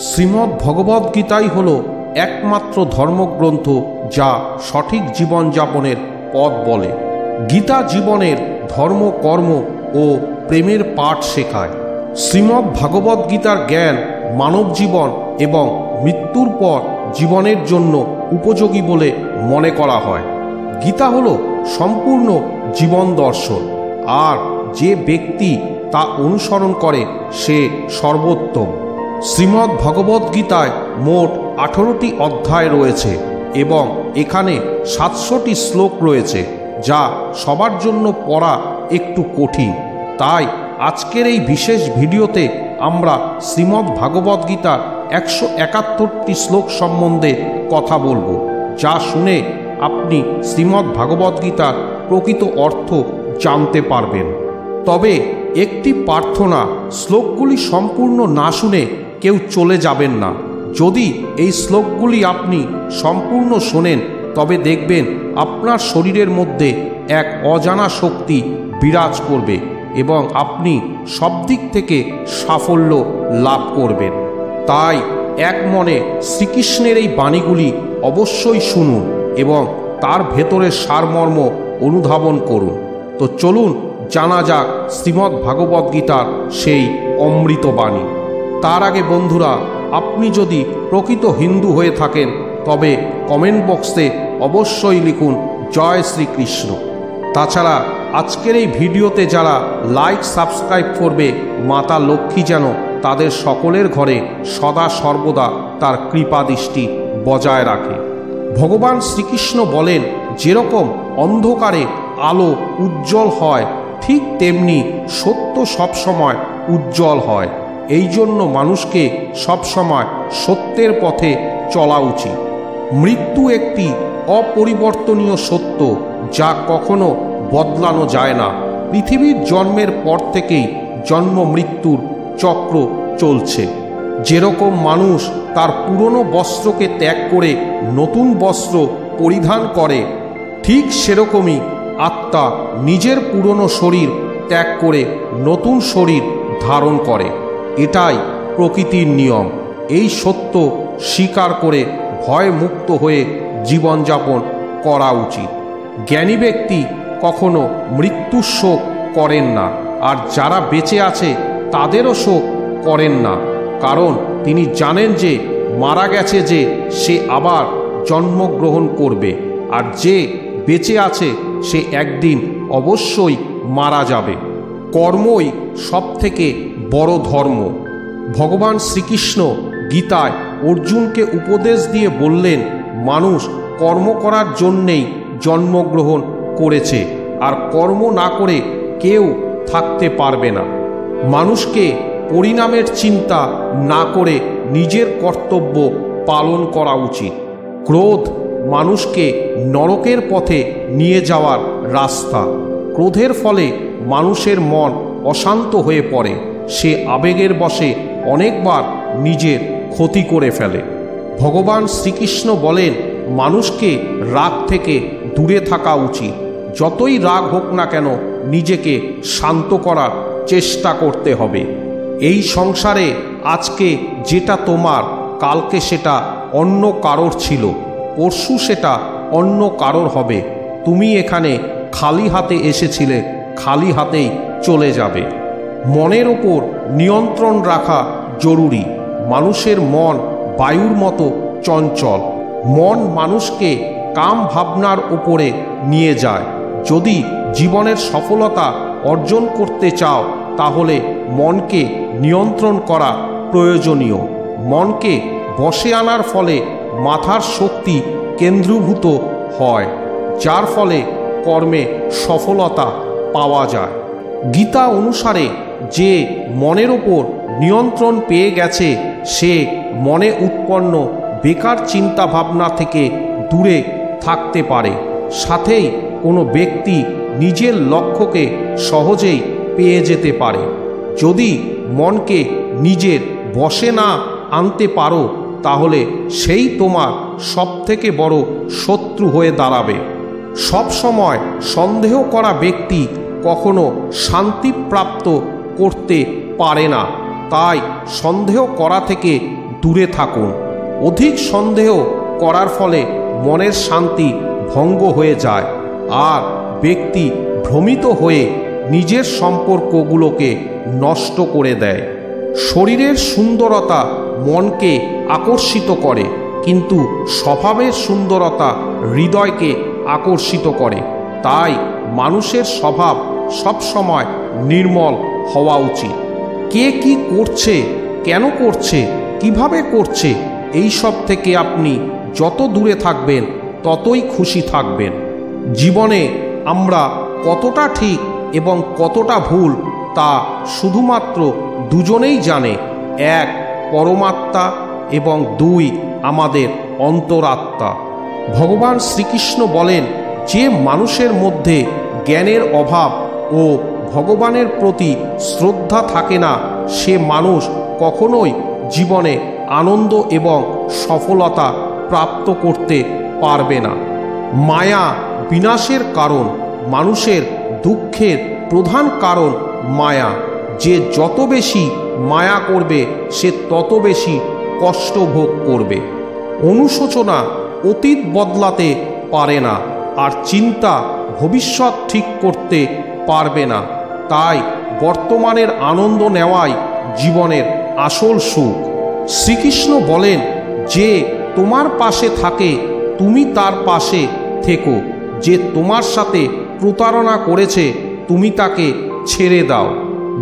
শ্রীমদ্ ভগবদ্গীতাই হল একমাত্র ধর্মগ্রন্থ যা সঠিক জীবনযাপনের পথ বলে। গীতা জীবনের ধর্ম, কর্ম ও প্রেমের পাঠ শেখায়। শ্রীমদ্ ভাগবদ্গীতার জ্ঞান মানব জীবন এবং মৃত্যুর পর জীবনের জন্য উপযোগী বলে মনে করা হয়। গীতা হল সম্পূর্ণ জীবন দর্শন। আর যে ব্যক্তি তা অনুসরণ করে সে সর্বোত্তম। শ্রীমদ্ ভগবদ্গীতায় মোট আঠারোটি অধ্যায় রয়েছে এবং এখানে সাতশোটি শ্লোক রয়েছে, যা সবার জন্য পড়া একটু কঠিন। তাই আজকের এই বিশেষ ভিডিওতে আমরা শ্রীমদ্ ভাগবদ্গীতার একশো একাত্তরটি শ্লোক সম্বন্ধে কথা বলব, যা শুনে আপনি শ্রীমদ্ ভাগবদ্গীতার প্রকৃত অর্থ জানতে পারবেন। তবে একটি প্রার্থনা শ্লোকগুলি সম্পূর্ণ না শুনে কেউ চলে যাবেন না। যদি এই শ্লোকগুলি আপনি সম্পূর্ণ শোনেন, তবে দেখবেন আপনার শরীরের মধ্যে এক অজানা শক্তি বিরাজ করবে এবং আপনি সব দিক থেকে সাফল্য লাভ করবেন। তাই এক মনে শ্রীকৃষ্ণের এই বাণীগুলি অবশ্যই শুনুন এবং তার ভেতরের সারমর্ম অনুধাবন করুন। তো চলুন, জানা যাক শ্রীমদ্ ভাগবত গীতার সেই অমৃত বাণী। তার আগে বন্ধুরা, আপনি যদি প্রকৃত হিন্দু হয়ে থাকেন, তবে কমেন্ট বক্সে অবশ্যই লিখুন, জয় শ্রীকৃষ্ণ। তাছাড়া আজকের এই ভিডিওতে যারা লাইক সাবস্ক্রাইব করবে, মাতা লক্ষ্মী যেন তাদের সকলের ঘরে সদা সর্বদা তার কৃপা দৃষ্টি বজায় রাখে। ভগবান শ্রীকৃষ্ণ বলেন, যেরকম অন্ধকারে আলো উজ্জ্বল হয়, ঠিক তেমনি সত্য সবসময় উজ্জ্বল হয়। এই জন্য মানুষকে সবসময় সত্যের পথে চলা উচিত। মৃত্যু একটি অপরিবর্তনীয় সত্য যা কখনো বদলানো যায় না। পৃথিবীর জন্মের পর থেকেই জন্ম মৃত্যুর চক্র চলছে। যেরকম মানুষ তার পুরনো বস্ত্রকে ত্যাগ করে নতুন বস্ত্র পরিধান করে, ঠিক সেরকমই আত্মা নিজের পুরনো শরীর ত্যাগ করে নতুন শরীর ধারণ করে। এটাই প্রকৃতির নিয়ম। এই সত্য স্বীকার করে ভয় মুক্ত হয়ে জীবনযাপন করা উচিত। জ্ঞানী ব্যক্তি কখনো মৃত্যুর শোক করেন না, আর যারা বেঁচে আছে তাদেরও শোক করেন না, কারণ তিনি জানেন যে মারা গেছে যে সে আবার জন্মগ্রহণ করবে, আর যে বেঁচে আছে সে একদিন অবশ্যই মারা যাবে। কর্মই সবথেকে বড় ধর্ম। ভগবান শ্রীকৃষ্ণ গীতায় অর্জুনকে উপদেশ দিয়ে বললেন, মানুষ কর্ম করার জন্যেই জন্মগ্রহণ করেছে, আর কর্ম না করে কেউ থাকতে পারবে না। মানুষকে পরিণামের চিন্তা না করে নিজের কর্তব্য পালন করা উচিত। ক্রোধ মানুষকে নরকের পথে নিয়ে যাওয়ার রাস্তা। ক্রোধের ফলে মানুষের মন অশান্ত হয়ে পড়ে, সে আবেগের বসে অনেকবার নিজের ক্ষতি করে ফেলে। ভগবান শ্রীকৃষ্ণ বলেন, মানুষকে রাগ থেকে দূরে থাকা উচিত। যতই রাগ হোক না কেন, নিজেকে শান্ত করার চেষ্টা করতে হবে। এই সংসারে আজকে যেটা তোমার, কালকে সেটা অন্য কারোর ছিল, পরশু সেটা অন্য কারোর হবে। তুমি এখানে খালি হাতে এসেছিলে খালি হাতেই চলে যাবে। মনের ওপর নিয়ন্ত্রণ রাখা জরুরি। মানুষের মন বায়ুর মতো চঞ্চল। মন মানুষকে কাম ভাবনার উপরে নিয়ে যায়। যদি জীবনের সফলতা অর্জন করতে চাও, তাহলে মনকে নিয়ন্ত্রণ করা প্রয়োজনীয়। মনকে বসে আনার ফলে মাথার শক্তি কেন্দ্রীভূত হয়, যার ফলে কর্মে সফলতা পাওয়া যায়। গীতা অনুসারে যে মনের ওপর নিয়ন্ত্রণ পেয়ে গেছে, সে মনে উৎপন্ন বেকার চিন্তা ভাবনা থেকে দূরে থাকতে পারে। সাথেই কোনো ব্যক্তি নিজের লক্ষ্যকে সহজেই পেয়ে যেতে পারে। যদি মনকে নিজের বসে না আনতে পারো, তাহলে সেই তোমার সবথেকে বড় শত্রু হয়ে দাঁড়াবে। সব সময় সন্দেহ করা ব্যক্তি কখনো শান্তি প্রাপ্ত করতে পারে না। তাই সন্দেহ করা থেকে দূরে থাকুন। অধিক সন্দেহ করার ফলে মনের শান্তি ভঙ্গ হয়ে যায় আর ব্যক্তি ভ্রমিত হয়ে নিজের সম্পর্কগুলোকে নষ্ট করে দেয়। শরীরের সুন্দরতা মনকে আকর্ষিত করে, কিন্তু স্বভাবের সুন্দরতা হৃদয়কে আকর্ষিত করে। তাই মানুষের স্বভাব সবসময় নির্মল হওয়া উচিত। কে কি করছে, কেন করছে, কীভাবে করছে এই সব থেকে আপনি যত দূরে থাকবেন, ততই খুশি থাকবেন। জীবনে আমরা কতটা ঠিক এবং কতটা ভুল তা শুধুমাত্র দুজনেই জানে। এক পরমাত্মা এবং দুই আমাদের অন্তরাত্মা। ভগবান শ্রীকৃষ্ণ বলেন, যে মানুষের মধ্যে জ্ঞানের অভাব ও ভগবানের প্রতি শ্রদ্ধা থাকে না, সে মানুষ কখনোই জীবনে আনন্দ এবং সফলতা প্রাপ্ত করতে পারবে না। মায়া বিনাশের কারণ, মানুষের দুঃখের প্রধান কারণ মায়া। যে যত বেশি মায়া করবে, সে তত বেশি কষ্ট ভোগ করবে। অনুশোচনা অতীত বদলাতে পারে না, আর চিন্তা ভবিষ্যৎ ঠিক করতে পারবে না। তাই বর্তমানের আনন্দ নেওয়াই জীবনের আসল সুখ। শ্রীকৃষ্ণ বলেন, যে তোমার পাশে থাকে, তুমি তার পাশে থেকো। যে তোমার সাথে প্রতারণা করেছে, তুমি তাকে ছেড়ে দাও।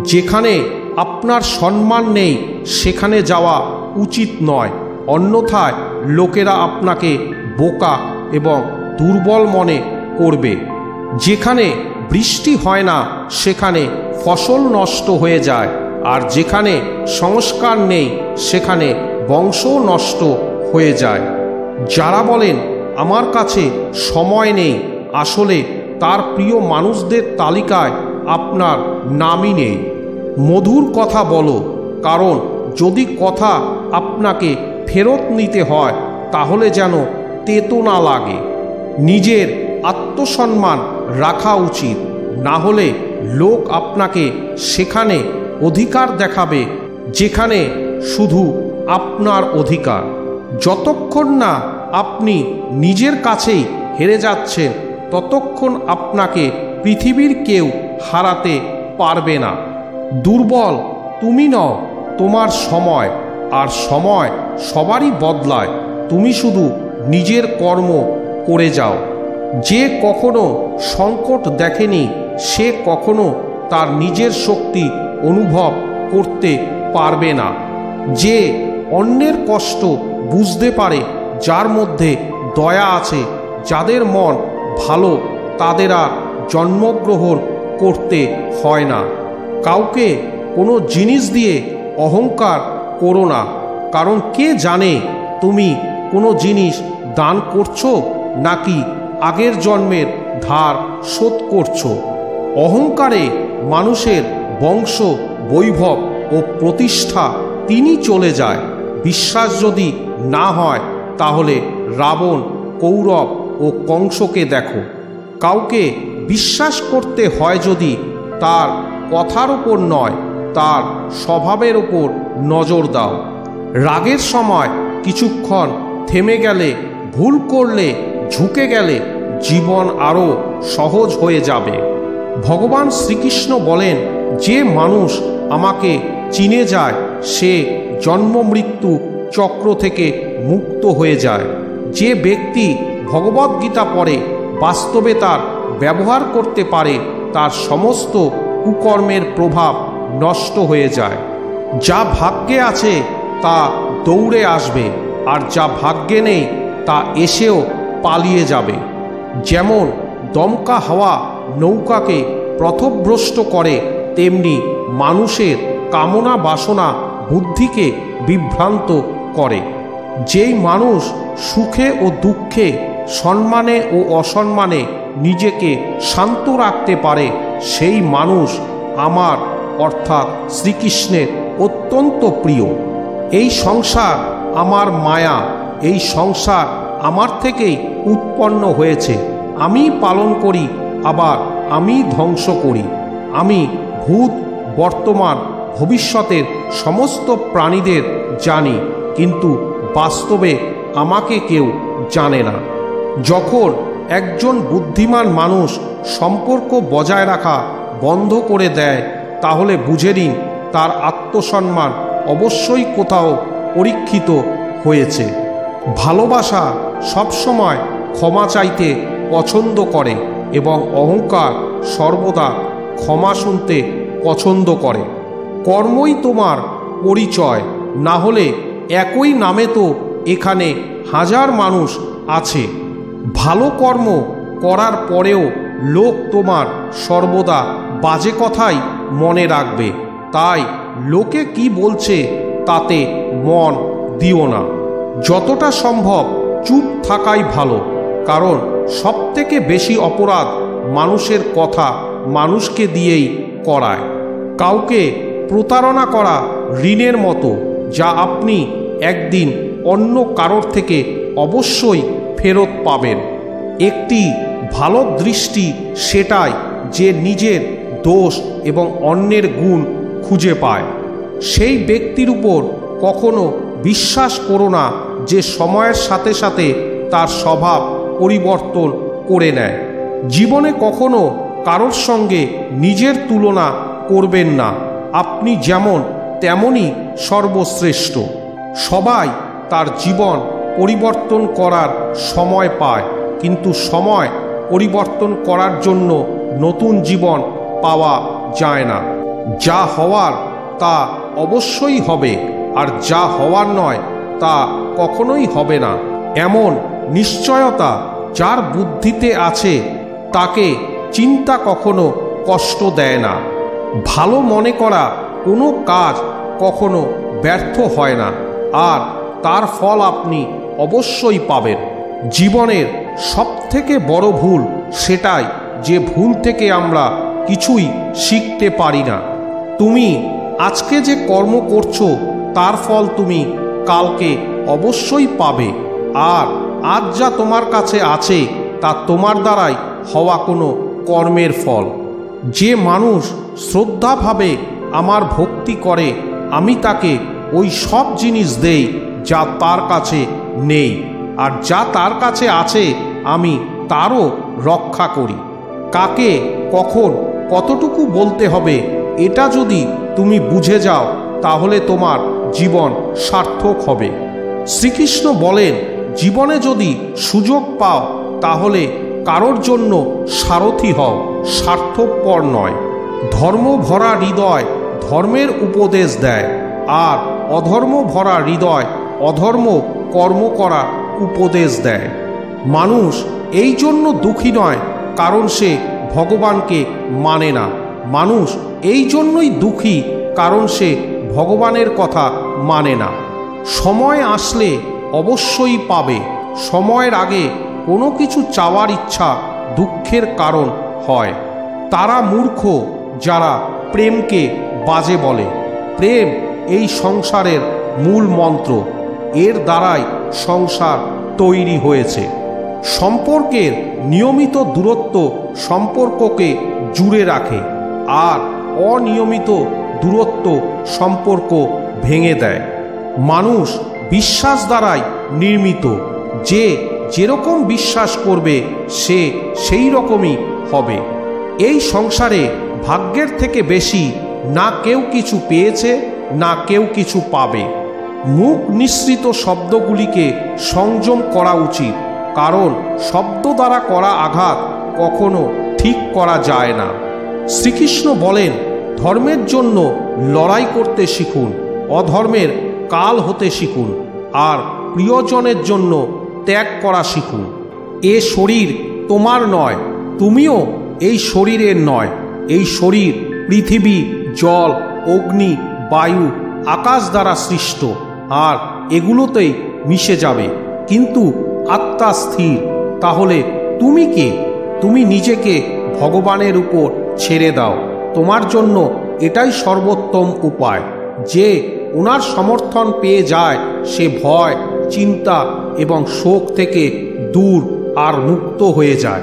যেখানে আপনার সম্মান নেই, সেখানে যাওয়া উচিত নয়। অন্যথায় লোকেরা আপনাকে বোকা এবং দুর্বল মনে করবে। যেখানে বৃষ্টি হয় না, সেখানে ফসল নষ্ট হয়ে যায়। আর যেখানে সংস্কার নেই, সেখানে বংশ নষ্ট হয়ে যায়। যারা বলেন, আমার কাছে সময় নেই, আসলে তার প্রিয় মানুষদের তালিকায় আপনার নামই নেই। মধুর কথা বলো, কারণ যদি কথা আপনাকে ফেরত নিতে হয়, তাহলে যেন তেতো না লাগে। নিজের আত্মসম্মান রাখা উচিত। না হলে লোক আপনাকে সেখানে অধিকার দেখাবে, যেখানে শুধু আপনার অধিকার। যতক্ষণ না আপনি নিজের কাছেই হেরে যাচ্ছেন, ততক্ষণ আপনাকে পৃথিবীর কেউ হারাতে পারবে না। দুর্বল তুমি নও, তোমার সময়, আর সময় সবারই বদলায়। তুমি শুধু নিজের কর্ম করে যাও। যে কখনো সংকট দেখেনি, সে কখনো তার নিজের শক্তি অনুভব করতে পারবে না। যে অন্যের কষ্ট বুঝতে পারে, যার মধ্যে দয়া আছে, যাদের মন ভালো, তাদের আর জন্মগ্রহণ করতে হয় না। কাউকে কোনো জিনিস দিয়ে অহংকার করো না, কারণ কে জানে তুমি কোনো জিনিস দান করছ নাকি আগের জন্মের ধার শোধ করছ। অহংকারে মানুষের বংশ, বৈভব ও প্রতিষ্ঠা তিনি চলে যায়। বিশ্বাস যদি না হয়, তাহলে রাবণ, কৌরব ও কংসকে দেখো। কাউকে বিশ্বাস করতে হয় যদি তার কথার ওপর নয়, তার স্বভাবের ওপর নজর দাও। রাগের সময় কিছুক্ষণ থেমে গেলে ভুল করলে ঝুঁকে গেলে জীবন আরও সহজ হয়ে যাবে। ভগবান শ্রীকৃষ্ণ বলেন, যে মানুষ আমাকে চিনে যায়, সে জন্ম মৃত্যু চক্র থেকে মুক্ত হয়ে যায়। যে ব্যক্তি ভগবদ্গীতা পড়ে, বাস্তবে তার ব্যবহার করতে পারে, তার সমস্ত কুকর্মের প্রভাব নষ্ট হয়ে যায়। যা ভাগ্যে আছে, তা দৌড়ে আসবে, আর যা ভাগ্যে নেই, তা এসেও পালিয়ে যাবে। যেমন দমকা হাওয়া নৌকাকে প্রথভ্রষ্ট করে, তেমনি মানুষের কামনা বাসনা বুদ্ধিকে বিভ্রান্ত করে। যেই মানুষ সুখে ও দুঃখে, সম্মানে ও অসম্মানে নিজেকে শান্ত রাখতে পারে, সেই মানুষ আমার, অর্থাৎ শ্রীকৃষ্ণের অত্যন্ত প্রিয়। এই সংসার আমার মায়া, এই সংসার আমার থেকেই উৎপন্ন হয়েছে। আমি পালন করি, আবার আমি ধ্বংস করি। আমি ভূত, বর্তমান, ভবিষ্যতের সমস্ত প্রাণীদের জানি, কিন্তু বাস্তবে আমাকে কেউ জানে না। যখন একজন বুদ্ধিমান মানুষ সম্পর্ক বজায় রাখা বন্ধ করে দেয়, তাহলে বুঝে নিন, তার আত্মসম্মান অবশ্যই কোথাও পরীক্ষিত হয়েছে। ভালোবাসা সবসময় ক্ষমা চাইতে পছন্দ করে এবং অহংকার সর্বদা ক্ষমা শুনতে পছন্দ করে। কর্মই তোমার পরিচয়, না হলে একই নামে তো এখানে হাজার মানুষ আছে। ভালো কর্ম করার পরেও লোক তোমার সর্বদা বাজে কথাই মনে রাখবে। তাই লোকে কি বলছে তাতে মন দিও না। যতটা সম্ভব চুপ থাকাই ভালো, কারণ সবথেকে বেশি অপরাধ মানুষের কথা মানুষকে দিয়েই করায়। কাউকে প্রতারণা করা ঋণের মতো, যা আপনি একদিন অন্য কারোর থেকে অবশ্যই ফেরত পাবেন। একটি ভালো দৃষ্টি সেটাই যে নিজের দোষ এবং অন্যের গুণ খুঁজে পায়। সেই ব্যক্তির উপর কখনো বিশ্বাস করো না যে সময়ের সাথে সাথে তার স্বভাব পরিবর্তন করে নেয়। জীবনে কখনো কারোর সঙ্গে নিজের তুলনা করবেন না। আপনি যেমন, তেমনই সর্বশ্রেষ্ঠ। সবাই তার জীবন পরিবর্তন করার সময় পায়, কিন্তু সময় পরিবর্তন করার জন্য নতুন জীবন পাওয়া যায় না। যা হওয়ার তা অবশ্যই হবে, আর যা হওয়ার নয় তা কখনোই হবে না। এমন নিশ্চয়তা যার বুদ্ধিতে আছে, তাকে চিন্তা কখনো কষ্ট দেয় না। ভালো মনে করা কোনো কাজ কখনো ব্যর্থ হয় না, আর তার ফল আপনি অবশ্যই পাবেন। জীবনের সবথেকে বড় ভুল সেটাই যে ভুল থেকে আমরা কিছুই শিখতে পারি না। তুমি আজকে যে কর্ম করছ, তার ফল তুমি কালকে অবশ্যই পাবে। আর আজ যা তোমার কাছে আছে, তা তোমার দ্বারাই হওয়া কোনো কর্মের ফল। যে মানুষ শ্রদ্ধাভাবে আমার ভক্তি করে, আমি তাকে ওই সব জিনিস দেই যা তার কাছে নেই। আর যা তার কাছে আছে, আমি তারও রক্ষা করি। কাকে, কখন, কতটুকু বলতে হবে, এটা যদি তুমি বুঝে যাও, তাহলে তোমার জীবন সার্থক হবে। শ্রীকৃষ্ণ বলেন, জীবনে যদি সুযোগ পাও, তাহলে কারোর জন্য সারথি হও স্বার্থপর নয়। ধর্ম ভরা হৃদয় ধর্মের উপদেশ দেয়, আর অধর্ম ভরা হৃদয় অধর্ম কর্ম করা উপদেশ দেয়। মানুষ এই জন্য দুঃখী নয়, কারণ সে ভগবানকে মানে না। মানুষ এই জন্যই দুঃখী, কারণ সে ভগবানের কথা মানে না। সময় আসলে অবশ্যই পাবে। সময়ের আগে কোনো কিছু চাওয়ার ইচ্ছা দুঃখের কারণ হয়। তারা মূর্খ, যারা প্রেমকে বাজে বলে। প্রেম এই সংসারের মূল মন্ত্র। এর দ্বারাই সংসার তৈরি হয়েছে। সম্পর্কের নিয়মিত দূরত্ব সম্পর্ককে জুড়ে রাখে। আর অনিয়মিত দূরত্ব, সম্পর্ক ভেঙে দেয়। মানুষ বিশ্বাস দ্বারাই নির্মিত। যে যেরকম বিশ্বাস করবে, সে সেই রকমই হবে। এই সংসারে ভাগ্যের থেকে বেশি না কেউ কিছু পেয়েছে, না কেউ কিছু পাবে। মুখ নিঃসৃত শব্দগুলিকে সংযম করা উচিত, কারণ শব্দ দ্বারা করা আঘাত কখনো ঠিক করা যায় না। শ্রীকৃষ্ণ বলেন ধর্মের জন্য লড়াই করতে শিখুন, অধর্মের কাল হতে শিখুন, আর প্রিয়জনের জন্য ত্যাগ করা শিখুন। এ শরীর তোমার নয়, তুমিও এই শরীরের নয়। এই শরীর পৃথিবী, জল, অগ্নি, বায়ু, আকাশ দ্বারা সৃষ্ট, আর এগুলোতেই মিশে যাবে। কিন্তু আত্মা স্থির, তাহলে তুমি কে? তুমি নিজেকে ভগবানের উপর ছেড়ে দাও। তোমার জন্য এটাই সর্বোত্তম উপায়। যে ওনার সমর্থন পেয়ে যায়, সে ভয়, চিন্তা এবং শোক থেকে দূর আর মুক্ত হয়ে যায়।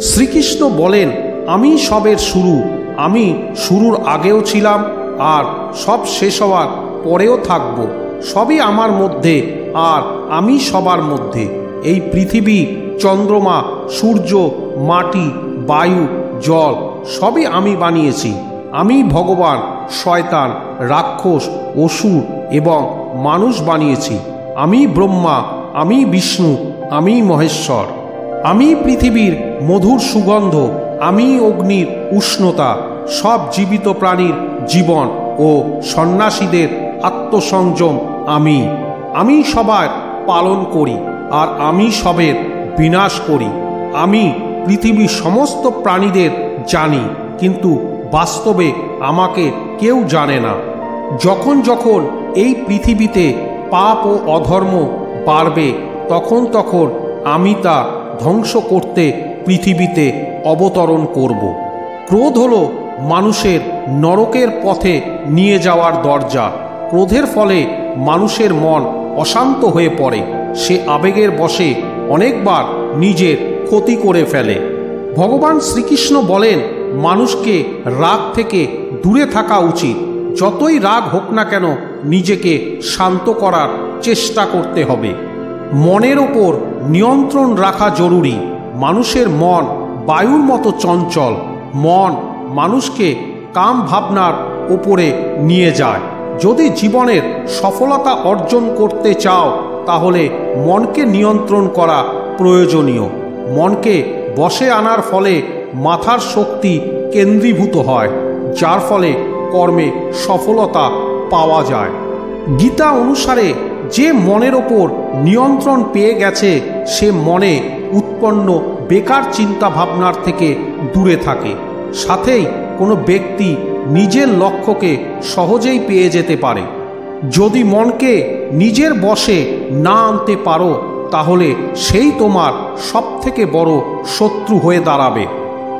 শ্রীকৃষ্ণ বলেন, আমি সবের শুরু, আমি শুরুর আগেও ছিলাম আর সব শেষ হওয়ার পরেও থাকব। সবই আমার মধ্যে আর আমি সবার মধ্যে। এই পৃথিবী চন্দ্রমা, সূর্য, মাটি, বায়ু, জল সবই আমি বানিয়েছি। আমি ভগবান, শয়তান, রাক্ষস, অসুর এবং মানুষ বানিয়েছি। আমি ব্রহ্মা, আমি বিষ্ণু, আমি মহেশ্বর। আমি পৃথিবীর মধুর সুগন্ধ, আমি অগ্নির উষ্ণতা, সব জীবিত প্রাণীর জীবন ও সন্ন্যাসীদের আত্মসংযম আমি। আমি সবার পালন করি আর আমি সবের বিনাশ করি। আমি পৃথিবীর সমস্ত প্রাণীদের জানি, কিন্তু বাস্তবে আমাকে কেউ জানে না। যখন যখন এই পৃথিবীতে পাপ ও অধর্ম বাড়বে, তখন তখন আমি তা ধ্বংস করতে পৃথিবীতে অবতরণ করব। ক্রোধ হল মানুষের নরকের পথে নিয়ে যাওয়ার দরজা। ক্রোধের ফলে মানুষের মন অশান্ত হয়ে পড়ে। সে আবেগের বসে অনেকবার নিজের ক্ষতি করে ফেলে। ভগবান শ্রীকৃষ্ণ বলেন, মানুষকে রাগ থেকে দূরে থাকা উচিত। যতই রাগ হোক না কেন, নিজেকে শান্ত করার চেষ্টা করতে হবে। মনের ওপর নিয়ন্ত্রণ রাখা জরুরি। মানুষের মন বায়ুর মতো চঞ্চল। মন মানুষকে কাম ভাবনার ওপরে নিয়ে যায়। যদি জীবনের সফলতা অর্জন করতে চাও, তাহলে মনকে নিয়ন্ত্রণ করা প্রয়োজনীয়। মনকে বসে আনার ফলে মাথার শক্তি কেন্দ্রীভূত হয়, যার ফলে কর্মে সফলতা পাওয়া যায়। গীতা অনুসারে যে মনের ওপর নিয়ন্ত্রণ পেয়ে গেছে, সে মনে উৎপন্ন বেকার চিন্তা ভাবনার থেকে দূরে থাকে। সাথেই কোনো ব্যক্তি নিজের লক্ষ্যকে সহজেই পেয়ে যেতে পারে। যদি মনকে নিজের বসে না আনতে পারো তাহলে সেই তোমার সবথেকে বড় শত্রু হয়ে দাঁড়াবে।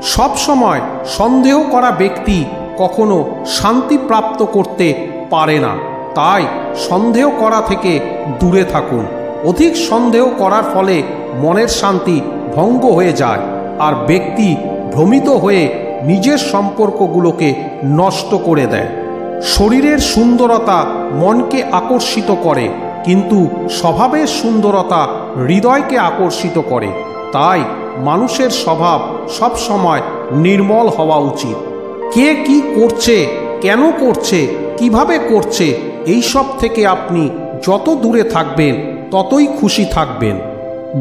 সবসময় সন্দেহ করা ব্যক্তি কখনো শান্তি প্রাপ্ত করতে পারে না। তাই সন্দেহ করা থেকে দূরে থাকুন। অধিক সন্দেহ করার ফলে মনের শান্তি ভঙ্গ হয়ে যায় আর ব্যক্তি ভ্রমিত হয়ে নিজের সম্পর্কগুলোকে নষ্ট করে দেয়। শরীরের সুন্দরতা মনকে আকর্ষিত করে। কিন্তু স্বভাবের সুন্দরতা হৃদয়কে আকর্ষিত করে। তাই মানুষের স্বভাব সবসময় নির্মল হওয়া উচিত। কে কি করছে, কেন করছে, কীভাবে করছে এই সব থেকে আপনি যত দূরে থাকবেন, ততই খুশি থাকবেন।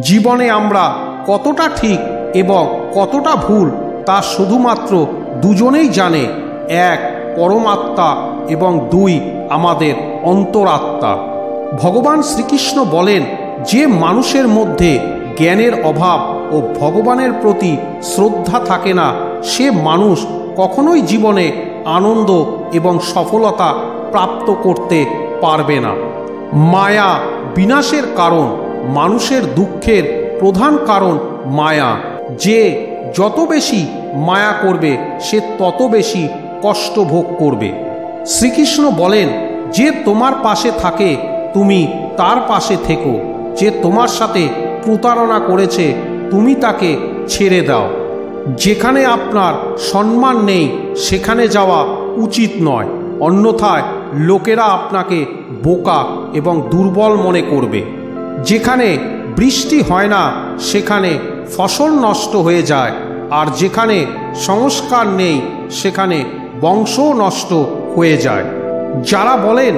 জীবনে আমরা কতটা ঠিক এবং কতটা ভুল তা শুধুমাত্র দুজনেই জানে। এক পরমাত্মা এবং দুই আমাদের অন্তরাত্মা। ভগবান শ্রীকৃষ্ণ বলেন, যে মানুষের মধ্যে জ্ঞানের অভাব ও ভগবানের প্রতি শ্রদ্ধা থাকে না, সে মানুষ কখনোই জীবনে আনন্দ এবং সফলতা প্রাপ্ত করতে পারবে না। মায়া বিনাশের কারণ, মানুষের দুঃখের প্রধান কারণ মায়া। যে যত বেশি মায়া করবে, সে তত বেশি কষ্ট ভোগ করবে। শ্রীকৃষ্ণ বলেন, যে তোমার পাশে থাকে তুমি তার পাশে থেকো, যে তোমার সাথে প্রতারণা করেছে, তুমি তাকে ছেড়ে দাও। যেখানে আপনার সম্মান নেই, সেখানে যাওয়া উচিত নয়। অন্যথায় লোকেরা আপনাকে বোকা এবং দুর্বল মনে করবে। যেখানে বৃষ্টি হয় না, সেখানে ফসল নষ্ট হয়ে যায়। আর যেখানে সংস্কার নেই, সেখানে বংশ নষ্ট হয়ে যায়। যারা বলেন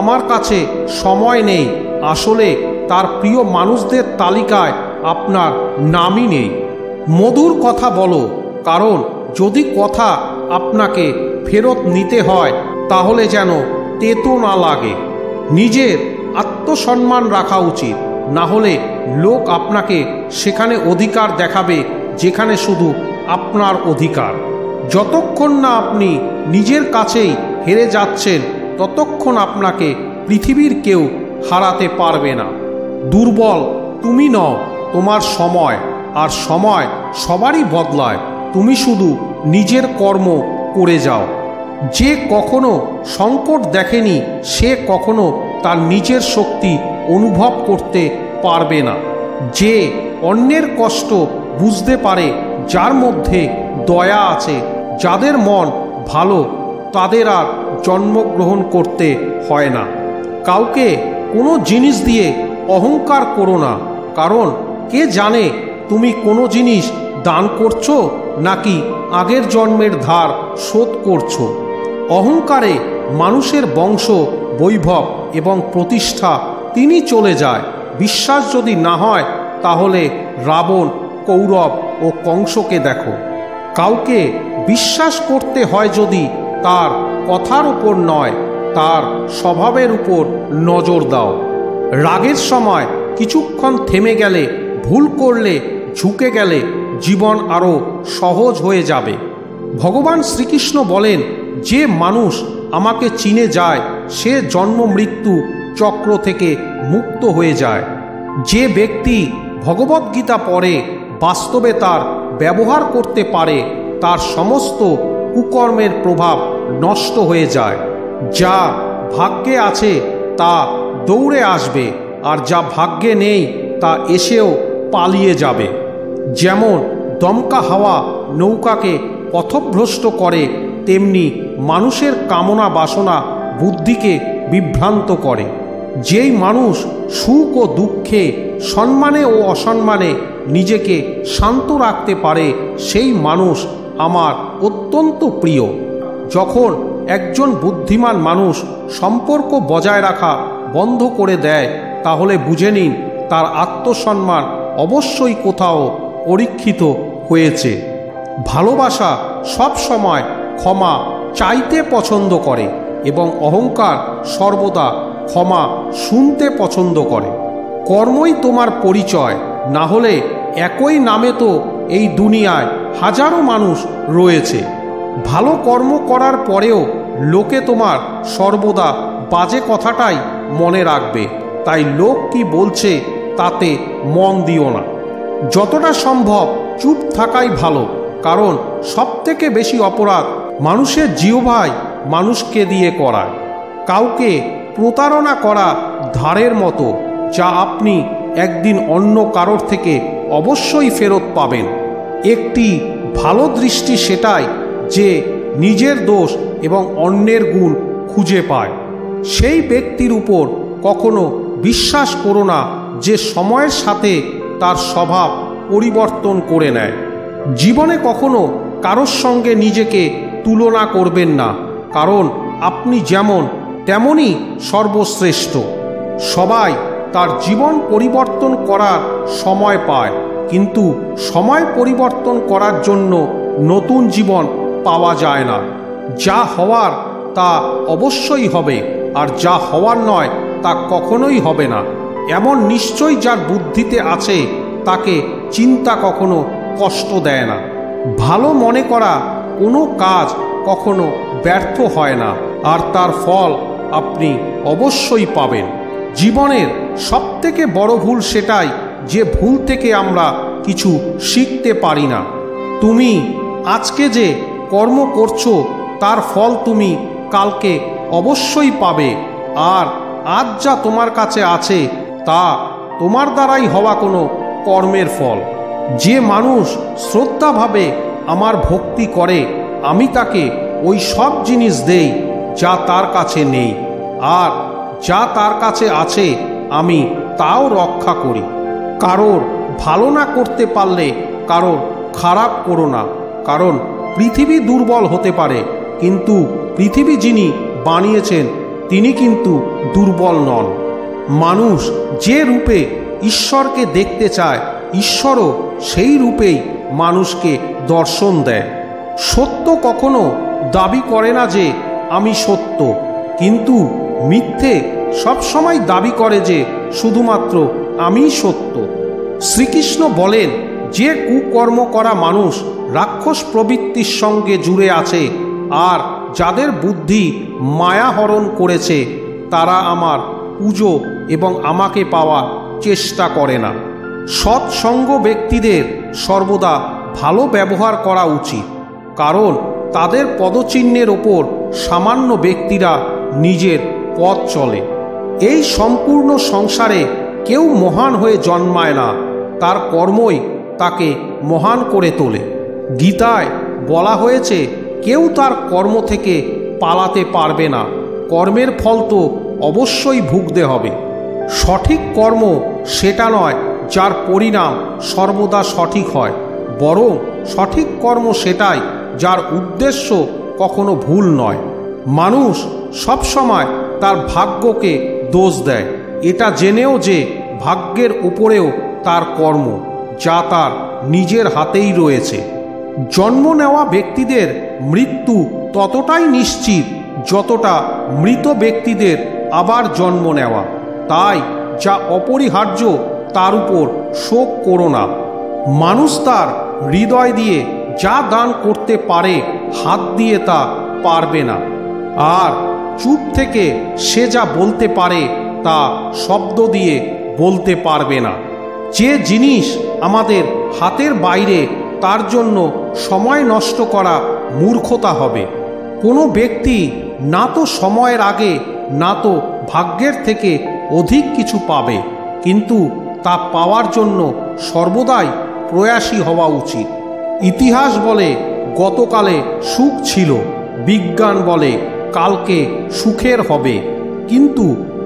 আমার কাছে সময় নেই। আসলে তার প্রিয় মানুষদের তালিকায় আপনার নামই নেই। মধুর কথা বলো, কারণ যদি কথা আপনাকে ফেরত নিতে হয়, তাহলে যেন তেতো না লাগে। নিজের আত্মসম্মান রাখা উচিত। না হলে লোক আপনাকে সেখানে অধিকার দেখাবে, যেখানে শুধু আপনার অধিকার। যতক্ষণ না আপনি নিজের কাছেই হেরে যাচ্ছেন ততক্ষণ আপনাকে পৃথিবীর কেউ হারাতে পারবে না। দুর্বল তুমি নও, তোমার সময়, আর সময় সবারই বদলায়। তুমি শুধু নিজের কর্ম করে যাও। যে কখনো সংকট দেখেনি, সে কখনো তার নিজের শক্তি অনুভব করতে পারবে না। যে অন্যের কষ্ট বুঝতে পারে, যার মধ্যে দয়া আছে, যাদের মন ভালো, তাদের আর জন্মগ্রহণ করতে হয় না। কাউকে কোনো জিনিস দিয়ে অহংকার করো না। কারণ কে জানে তুমি কোনো জিনিস দান করছ নাকি আগের জন্মের ধার শোধ করছ। অহংকারে মানুষের বংশ বৈভব এবং প্রতিষ্ঠা তিনি চলে যায়। বিশ্বাস যদি না হয়, তাহলে রাবণ, কৌরব ও কংসকে দেখো। কাউকে বিশ্বাস করতে হয় যদি তার কথার উপর নয়, তার স্বভাবের উপর নজর দাও। রাগের সময় কিছুক্ষণ থেমে গেলে, ভুল করলে, ঝুঁকে গেলে জীবন আরও সহজ হয়ে যাবে। ভগবান শ্রীকৃষ্ণ বলেন, যে মানুষ আমাকে চিনে যায়, সে জন্ম মৃত্যু চক্র থেকে মুক্ত হয়ে যায়। যে ব্যক্তি ভগবদ্গীতা পড়ে, বাস্তবে তার ব্যবহার করতে পারে, তার সমস্ত কুকর্মের প্রভাব নষ্ট হয়ে যায়। যা ভাগ্যে আছে, তা দৌড়ে আসবে, আর যা ভাগ্যে নেই, তা এসেও পালিয়ে যাবে। যেমন দমকা হাওয়া নৌকাকে পথভ্রষ্ট করে, তেমনি মানুষের কামনা বাসনা বুদ্ধিকে বিভ্রান্ত করে। যেই মানুষ সুখ ও দুঃখে, সম্মানে ও অসম্মানে নিজেকে শান্ত রাখতে পারে, সেই মানুষ আমার অত্যন্ত প্রিয়। যখন একজন বুদ্ধিমান মানুষ সম্পর্ক বজায় রাখা বন্ধ করে দেয়, তাহলে বুঝে নিন তার আত্মসম্মান অবশ্যই কোথাও পরীক্ষিত হয়েছে। ভালোবাসা সব সময় ক্ষমা চাইতে পছন্দ করে এবং অহংকার সর্বদা ক্ষমা শুনতে পছন্দ করে। কর্মই তোমার পরিচয়, না হলে একই নামে তো এই দুনিয়ায় হাজারো মানুষ রয়েছে। ভালো কর্ম করার পরেও লোকে তোমার সর্বদা বাজে কথাটাই মনে রাখবে। তাই লোক কি বলছে তাতে মন দিও না। যতটা সম্ভব চুপ থাকাই ভালো, কারণ সবথেকে বেশি অপরাধ মানুষের জিওভাই মানুষকে দিয়ে করায়। কাউকে প্রতারণা করা ধারের মতো, যা আপনি একদিন অন্য কারোর থেকে অবশ্যই ফেরত পাবেন। একটি ভালো দৃষ্টি সেটাই যে নিজের দোষ এবং অন্যের গুণ খুঁজে পায়। সেই ব্যক্তির উপর কখনো বিশ্বাস করো না যে সময়ের সাথে তার স্বভাব পরিবর্তন করে নেয়। জীবনে কখনো কারোর সঙ্গে নিজেকে তুলনা করবেন না, কারণ আপনি যেমন, তেমনই সর্বশ্রেষ্ঠ। সবাই তার জীবন পরিবর্তন করার সময় পায়। কিন্তু সময় পরিবর্তন করার জন্য নতুন জীবন পাওয়া যায় না। যা হওয়ার তা অবশ্যই হবে, আর যা হওয়ার নয় তা কখনোই হবে না। এমন নিশ্চয় যার বুদ্ধিতে আছে, তাকে চিন্তা কখনো কষ্ট দেয় না। ভালো মনে করা কোনো কাজ কখনো ব্যর্থ হয় না, আর তার ফল আপনি অবশ্যই পাবেন। জীবনের সবথেকে বড় ভুল সেটাই যে ভুল থেকে আমরা কিছু শিখতে পারি না। তুমি আজকে যে কর্ম করছ, তার ফল তুমি কালকে অবশ্যই পাবে। আর আজ যা তোমার কাছে আছে, তা তোমার দ্বারাই হওয়া কোনো কর্মের ফল। যে মানুষ শ্রদ্ধাভাবে আমার ভক্তি করে, আমি তাকে ওই সব জিনিস দেই যা তার কাছে নেই। আর যা তার কাছে আছে আমি তাও রক্ষা করি। কারোর ভালো না করতে পারলে কারোর খারাপ করো না। কারণ পৃথিবী দুর্বল হতে পারে, কিন্তু পৃথিবী যিনি বানিয়েছেন, তিনি কিন্তু দুর্বল নন। মানুষ যে রূপে ঈশ্বরকে দেখতে চায়, ঈশ্বরও সেই রূপেই মানুষকে দর্শন দেয়। সত্য কখনো দাবি করে না যে আমি সত্য, কিন্তু মিথ্যে সবসময় দাবি করে যে শুধুমাত্র আমি সত্য। শ্রীকৃষ্ণ বলেন, যে কুকর্ম করা মানুষ রাক্ষস প্রবৃত্তির সঙ্গে জুড়ে আছে আর যাদের বুদ্ধি মায়াহরণ করেছে, তারা আমার পুজো এবং আমাকে পাওয়ার চেষ্টা করে না। সৎসঙ্গ ব্যক্তিদের সর্বদা ভালো ব্যবহার করা উচিত, কারণ তাদের পদচিহ্নের ওপর সামান্য ব্যক্তিরা নিজের পথ চলে। এই সম্পূর্ণ সংসারে কেউ মহান হয়ে জন্মায় না। তার কর্মই তাকে মহান করে তোলে। গীতায় বলা হয়েছে, কেউ তার কর্ম থেকে পালাতে পারবে না। কর্মের ফল তো অবশ্যই ভুগতে হবে। সঠিক কর্ম সেটা নয় যার পরিণাম সর্বদা সঠিক হয়। বরং সঠিক কর্ম সেটাই যার উদ্দেশ্য কখনো ভুল নয়। মানুষ সবসময় তার ভাগ্যকে দোষ দেয়। এটা জেনেও যে ভাগ্যের উপরেও তার কর্ম, যা তার নিজের হাতেই রয়েছে। জন্ম নেওয়া ব্যক্তিদের মৃত্যু ততটাই নিশ্চিত যতটা মৃত ব্যক্তিদের আবার জন্ম নেওয়া। তাই যা অপরিহার্য তার উপর শোক করো না। মানুষ তার হৃদয় দিয়ে যা দান করতে পারে, হাত দিয়ে তা পারবে না। আর চুপ থেকে সে যা বলতে পারে তা শব্দ দিয়ে বলতে পারবে না। যে জিনিস আমাদের হাতের বাইরে, তার জন্য সময় নষ্ট করা মূর্খতা হবে। কোনো ব্যক্তি না তো সময়ের আগে, না তো ভাগ্যের থেকে অধিক কিছু পাবে, কিন্তু তা পাওয়ার জন্য সর্বদাই প্রয়াসী হওয়া উচিত। ইতিহাস বলে, গতকালে সুখ ছিল, বিজ্ঞান বলে কালকে সুখের হবে। কিন্তু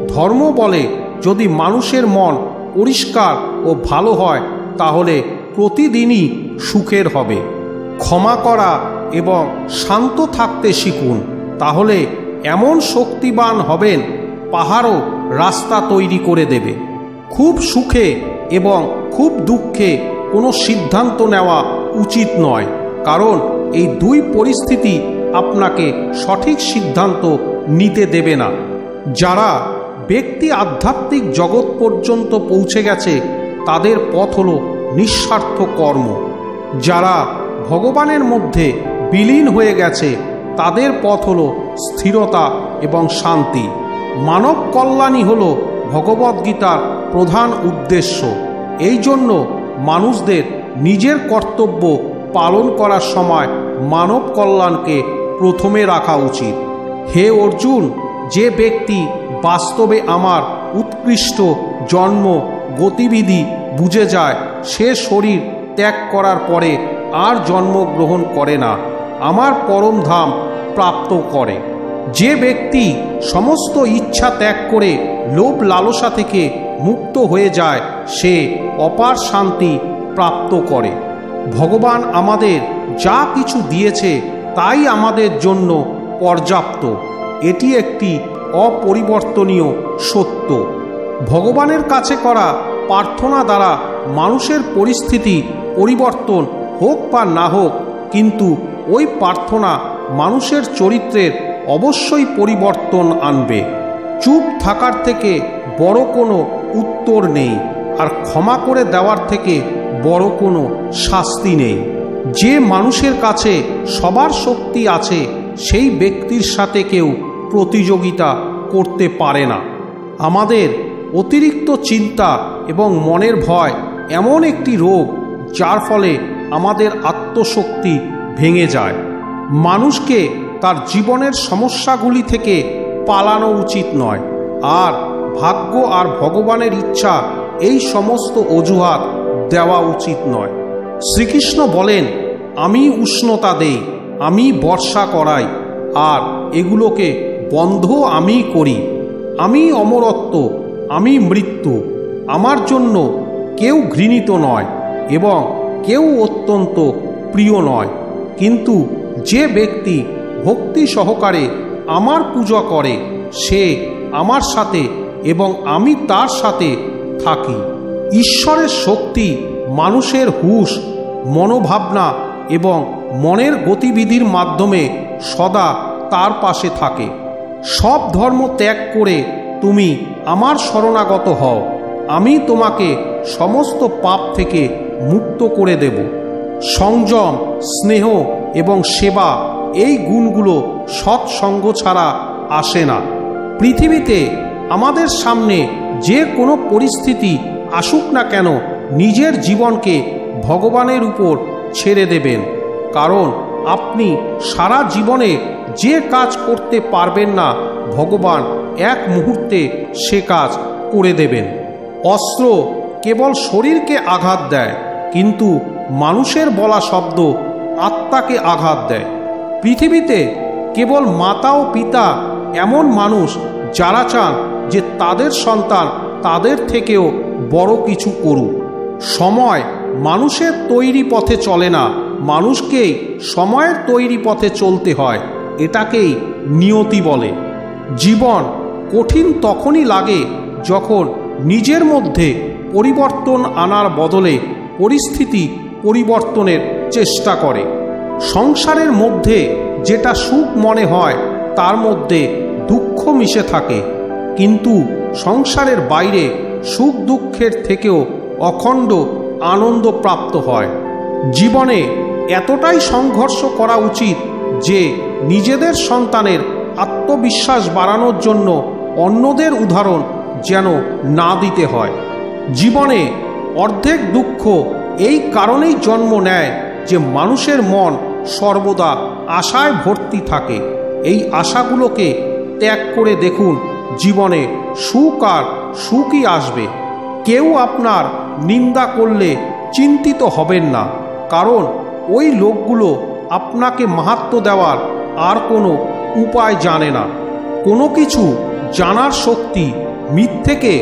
ধর্ম বলে যদি মানুষের মন পরিষ্কার ও ভালো হয়, তাহলে প্রতিদিনই সুখের হবে। ক্ষমা করা এবং শান্ত থাকতে শিখুন, তাহলে এমন শক্তিবান হবেন, পাহাড়ও রাস্তা তৈরি করে দেবে। খুব সুখে এবং খুব দুঃখে কোনো সিদ্ধান্ত নেওয়া উচিত নয়, কারণ এই দুই পরিস্থিতি আপনাকে সঠিক সিদ্ধান্ত নিতে দেবে না। যারা ব্যক্তি আধ্যাত্মিক জগৎ পর্যন্ত পৌঁছে গেছে, তাদের পথ হল নিঃস্বার্থ কর্ম। যারা ভগবানের মধ্যে বিলীন হয়ে গেছে, তাদের পথ হল স্থিরতা এবং শান্তি। মানব কল্যাণই হল ভগবদ্গীতার প্রধান উদ্দেশ্য। এই জন্য মানুষদের নিজের কর্তব্য পালন করার সময় মানব কল্যাণকে প্রথমে রাখা উচিত। হে অর্জুন, যে ব্যক্তি বাস্তবে আমার উৎকৃষ্ট জন্ম গতিবিধি বুঝে যায়, সে শরীর ত্যাগ করার পরে আর জন্মগ্রহণ করে না, আমার পরম ধাম প্রাপ্ত করে। যে ব্যক্তি সমস্ত ইচ্ছা ত্যাগ করে লোভ লালসা থেকে মুক্ত হয়ে যায়, সে অপার শান্তি প্রাপ্ত করে। ভগবান আমাদের যা কিছু দিয়েছে তাই আমাদের জন্য পর্যাপ্ত। এটি একটি অপরিবর্তনীয় সত্য। ভগবানের কাছে করা প্রার্থনা দ্বারা মানুষের পরিস্থিতি পরিবর্তন হোক বা না হোক, কিন্তু ওই প্রার্থনা মানুষের চরিত্রের অবশ্যই পরিবর্তন আনবে। চুপ থাকার থেকে বড় কোনো উত্তর নেই, আর ক্ষমা করে দেওয়ার থেকে বড় কোনো শাস্তি নেই। যে মানুষের কাছে সবার শক্তি আছে, সেই ব্যক্তির সাথে কেউ প্রতিযোগিতা করতে পারে না। আমাদের অতিরিক্ত চিন্তা এবং মনের ভয় এমন একটি রোগ, যার ফলে আমাদের আত্মশক্তি ভেঙে যায়। মানুষকে তার জীবনের সমস্যাগুলি থেকে পালানো উচিত নয়। আর ভাগ্য আর ভগবানের ইচ্ছা এই সমস্ত অজুহাত দেওয়া উচিত নয়। শ্রীকৃষ্ণ বলেন, আমি উষ্ণতা দেই, আমি বর্ষা করাই, আর এগুলোকে বন্ধ আমি করি। আমি অমরত্ব, আমি মৃত্যু। আমার জন্য কেউ ঘৃণিত নয় এবং কেউ অত্যন্ত প্রিয় নয়। কিন্তু যে ব্যক্তি ভক্তি সহকারে আমার পূজা করে, সে আমার সাথে এবং আমি তার সাথে থাকি। ঈশ্বরের শক্তি মানুষের হুশ, মনোভাবনা এবং মনের গতিবিধির মাধ্যমে সদা তার পাশে থাকে। সব ধর্ম ত্যাগ করে তুমি আমার শরণাগত হও। আমি তোমাকে সমস্ত পাপ থেকে মুক্ত করে দেব। সংযম, স্নেহ এবং সেবা এই গুণগুলো সৎসঙ্গ ছাড়া আসে না। পৃথিবীতে আমাদের সামনে যে কোনো পরিস্থিতি আসুক না কেন নিজের জীবনকে ভগবানের উপর ছেড়ে দেবেন। কারণ আপনি সারা জীবনে যে কাজ করতে পারবেন না, ভগবান এক মুহূর্তে সে কাজ করে দেবেন। অস্ত্র কেবল শরীরকে আঘাত দেয়, কিন্তু মানুষের বলা শব্দ আত্মাকে আঘাত দেয়। পৃথিবীতে কেবল মাতা ও পিতা এমন মানুষ যারা চান যে তাদের সন্তান তাদের থেকেও বড় কিছু করুক। সময় মানুষের তৈরি পথে চলে না, মানুষকেই সময়ের তৈরি পথে চলতে হয়, এটাকেই নিয়তি বলে। জীবন কঠিন তখনই লাগে যখন নিজের মধ্যে পরিবর্তন আনার বদলে পরিস্থিতি পরিবর্তনের চেষ্টা করে। সংসারের মধ্যে যেটা সুখ মনে হয়, তার মধ্যে দুঃখ মিশে থাকে। কিন্তু সংসারের বাইরে সুখ দুঃখের থেকেও অখণ্ড আনন্দ প্রাপ্ত হয়। জীবনে এতটাই সংঘর্ষ করা উচিত যে নিজেদের সন্তানের আত্মবিশ্বাস বাড়ানোর জন্য অন্যদের উদাহরণ যেন না দিতে হয়। জীবনে অর্ধেক দুঃখ এই কারণেই জন্ম নেয় যে মানুষের মন সর্বদা আশায় ভর্তি থাকে। এই আশাগুলোকে ত্যাগ করে দেখুন, জীবনে সুখ আর সুখই আসবে। কেউ আপনার নিন্দা করলে চিন্তিত হবেন না, কারণ ওই লোকগুলো আপনাকে মাহাত্ম দেওয়ার আর কোনো উপায় জানে না। কোনো কিছু জানার শক্তি মিথ্যেকে,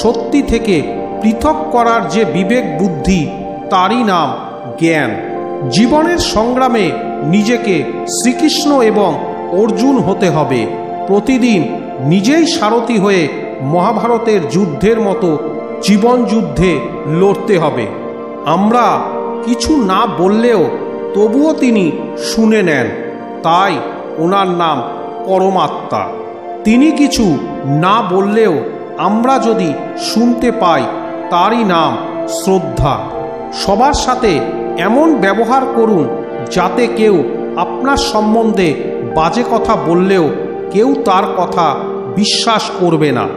সত্যি থেকে পৃথক করার যে বিবেক বুদ্ধি, তারই নাম জ্ঞান। জীবনের সংগ্রামে নিজেকে শ্রীকৃষ্ণ এবং অর্জুন হতে হবে। প্রতিদিন নিজেই সারথি হয়ে মহাভারতের যুদ্ধের মতো জীবন যুদ্ধে লড়তে হবে। আমরা কিছু না বললেও তবুও তিনি শুনে নেন। তাই ওনার নাম পরমাত্মা। তিনি কিছু না বললেও আমরা যদি শুনতে পাই, তারই নাম শ্রদ্ধা। সবার সাথে এমন ব্যবহার করুন যাতে কেউ আপনার সম্বন্ধে বাজে কথা বললেও কেউ তার কথা বিশ্বাস করবে না।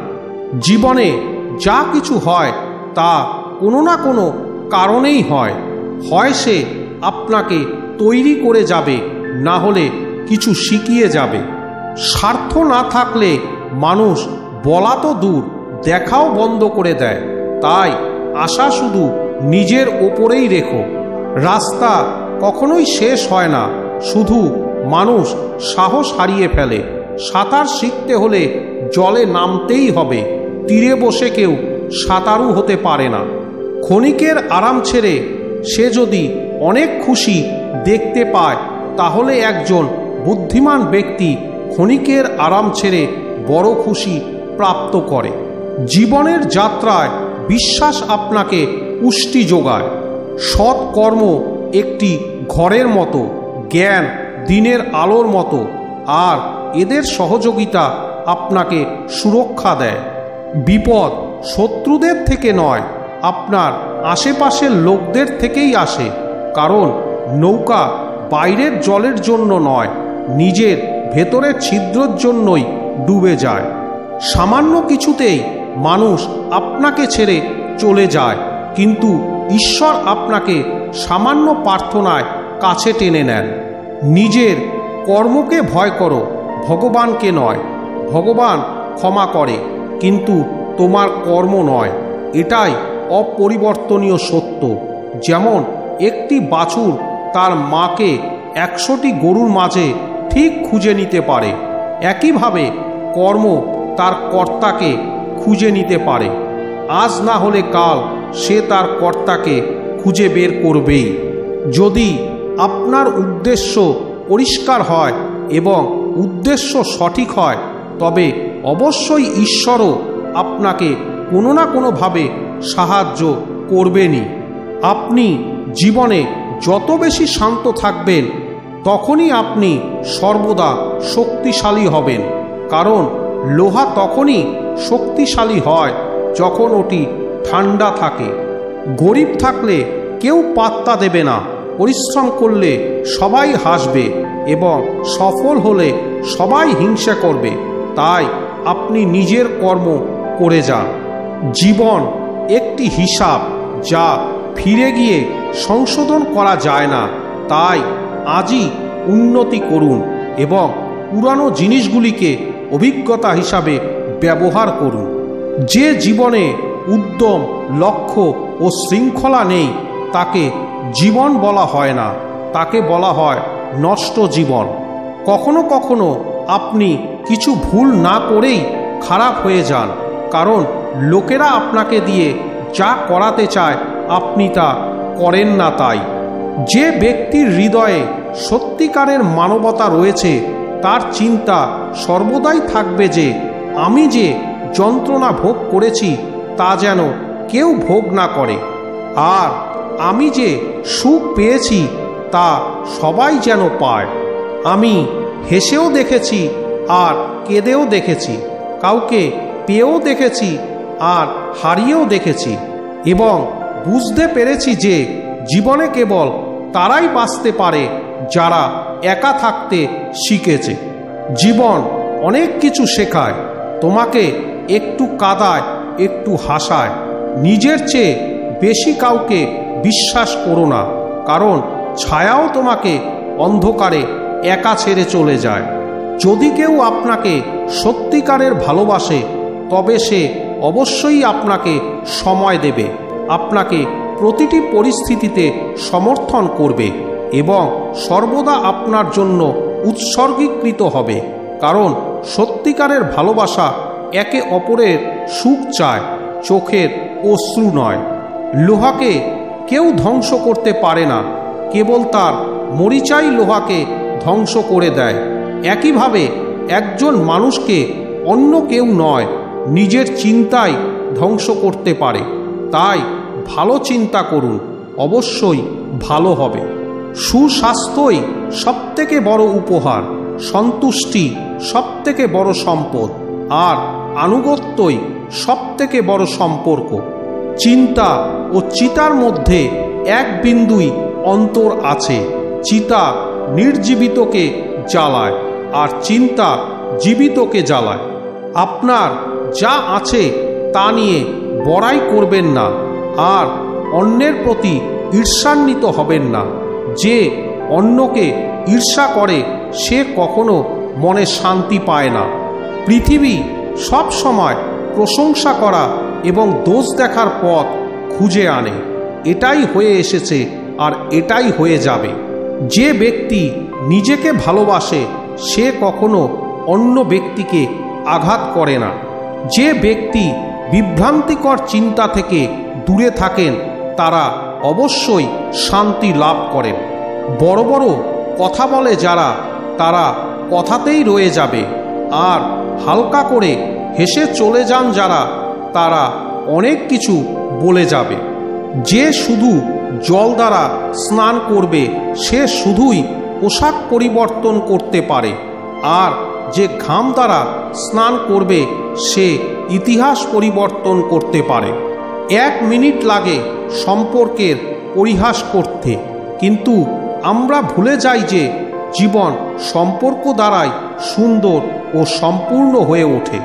জীবনে যা কিছু হয় তা কোনো না কোনো কারণেই হয়। হয় সে আপনাকে তৈরি করে যাবে, না হলে কিছু শিখিয়ে যাবে। স্বার্থ না থাকলে মানুষ বলা তো দূর, দেখাও বন্ধ করে দেয়। তাই আশা শুধু নিজের ওপরেই রেখো। রাস্তা কখনোই শেষ হয় না, শুধু মানুষ সাহস হারিয়ে ফেলে। সাঁতার শিখতে হলে জলে নামতেই হবে। তীরে বসে কেউ সাঁতারু হতে পারে না। ক্ষণিকের আরাম ছেড়ে সে যদি অনেক খুশি দেখতে পায়, তাহলে একজন বুদ্ধিমান ব্যক্তি ক্ষণিকের আরাম ছেড়ে বড় খুশি প্রাপ্ত করে। জীবনের যাত্রায় বিশ্বাস আপনাকে পুষ্টি যোগায়। সৎ কর্ম একটি ঘরের মতো, জ্ঞান দিনের আলোর মতো, আর এদের সহযোগিতা আপনাকে সুরক্ষা দেয়। বিপদ শত্রুদের থেকে নয়, আপনার আশেপাশের লোকদের থেকেই আসে। কারণ নৌকা বাইরের জলের জন্য নয়, নিজের ভেতরের ছিদ্রর জন্যই ডুবে যায়। সামান্য কিছুতেই মানুষ আপনাকে ছেড়ে চলে যায়, কিন্তু ঈশ্বর আপনাকে সামান্য প্রার্থনায় কাছে টেনে নেন। নিজের কর্মকে ভয় করো, ভগবানকে নয়, ভগবান ক্ষমা করে। কিন্তু তোমার কর্ম নয়। এটাই অপরিবর্তনীয় সত্য। যেমন একটি বাছুর তার মাকে একশোটি গরুর মাঝে ঠিক খুঁজে নিতে পারে। একইভাবে কর্ম তার কর্তাকে খুঁজে নিতে পারে। আজ না হলে কাল সে তার কর্তাকে খুঁজে বের করবেই। যদি আপনার উদ্দেশ্য পরিষ্কার হয় এবং উদ্দেশ্য সঠিক হয়, তবে অবশ্যই ঈশ্বরও আপনাকে কোনো না কোনোভাবে সাহায্য করবেনই। আপনি জীবনে যত বেশি শান্ত থাকবেন, তখনই আপনি সর্বদা শক্তিশালী হবেন। কারণ লোহা তখনই শক্তিশালী হয় যখন ওটি ঠান্ডা থাকে। গরিব থাকলে কেউ পাত্তা দেবে না, পরিশ্রম করলে সবাই হাসবে এবং সফল হলে সবাই হিংসা করবে। তাই আপনি নিজের কর্ম করে যান। জীবন একটি হিসাব যা ফিরে গিয়ে সংশোধন করা যায় না। তাই আজই উন্নতি করুন এবং পুরানো জিনিসগুলিকে অভিজ্ঞতা হিসাবে ব্যবহার করুন। যে জীবনে উদ্যম, লক্ষ্য ও শৃঙ্খলা নেই, তাকে জীবন বলা হয় না। তাকে বলা হয় নষ্ট জীবন। কখনো কখনো আপনি কিছু ভুল না করেই খারাপ হয়ে যান। কারণ লোকেরা আপনাকে দিয়ে যা করাতে চায়, আপনি তা করেন না তাই। যে ব্যক্তির হৃদয়ে সত্যিকারের মানবতা রয়েছে, তার চিন্তা সর্বদাই থাকবে যে, আমি যে যন্ত্রণা ভোগ করেছি, তা যেন কেউ ভোগ না করে। আর আমি যে সুখ পেয়েছি, তা সবাই যেন পায়। আমি হেসেও দেখেছি আর কেঁদেও দেখেছি। কাউকে পেয়েও দেখেছি আর হারিয়েও দেখেছি। এবং বুঝতে পেরেছি যে জীবনে কেবল তারাই বাঁচতে পারে যারা একা থাকতে শিখেছে। জীবন অনেক কিছু শেখায়। তোমাকে একটু কাদায়, একটু হাসায়। নিজের চেয়ে বেশি কাউকে বিশ্বাস করো না, কারণ ছায়াও তোমাকে অন্ধকারে একা ছেড়ে চলে যায়। যদি কেউ আপনাকে সত্যিকারের ভালোবাসে, তবে সে অবশ্যই আপনাকে সময় দেবে, আপনাকে প্রতিটি পরিস্থিতিতে সমর্থন করবে এবং সর্বদা আপনার জন্য উৎসর্গীকৃত হবে। কারণ সত্যিকারের ভালোবাসা একে অপরের সুখ চায়, চোখের অশ্রু নয়। লোহাকে কেউ ধ্বংস করতে পারে না, কেবল তার মরিচাই লোহাকে ধ্বংস করে দেয়। একইভাবে একজন মানুষকে অন্য কেউ নয়, নিজের চিন্তাই ধ্বংস করতে পারে। তাই ভালো চিন্তা করুন, অবশ্যই ভালো হবে। সুস্বাস্থ্যই সবথেকে বড় উপহার, সন্তুষ্টি সবথেকে বড় সম্পদ, আর আনুগত্যই সবথেকে বড় সম্পর্ক। চিন্তা ও চিতার মধ্যে এক বিন্দুই অন্তর আছে। চিতা নির্জীবিতকে জ্বালায় আর চিন্তা জীবিতকে জ্বালায়। আপনার যা আছে তা নিয়ে বড়াই করবেন না আর অন্যের প্রতি ঈর্ষান্বিত হবেন না। যে অন্যকে ঈর্ষা করে, সে কখনো মনে শান্তি পায় না। পৃথিবী সব সময় প্রশংসা করা এবং দোষ দেখার পথ খুঁজে আনে। এটাই হয়ে এসেছে আর এটাই হয়ে যাবে। যে ব্যক্তি নিজেকে ভালোবাসে, সে কখনো অন্য ব্যক্তিকে আঘাত করে না। যে ব্যক্তি বিভ্রান্তিকর চিন্তা থেকে দূরে থাকেন, তারা অবশ্যই শান্তি লাভ করেন। বড় বড় কথা বলে যারা, তারা কথাতেই রয়ে যাবে। আর হালকা করে হেসে চলে যান যারা, তারা অনেক কিছু বলে যাবে। যে শুধু জল দ্বারা স্নান করবে, সে শুধুই পোশাক পরিবর্তন করতে পারে। আর যে ঘাম দ্বারা স্নান করবে, সে ইতিহাস পরিবর্তন করতে পারে। এক মিনিট লাগে সম্পর্কের পরিহাস করতে। কিন্তু আমরা ভুলে যাই যে জীবন সম্পর্ক দ্বারাই সুন্দর ও সম্পূর্ণ হয়ে ওঠে।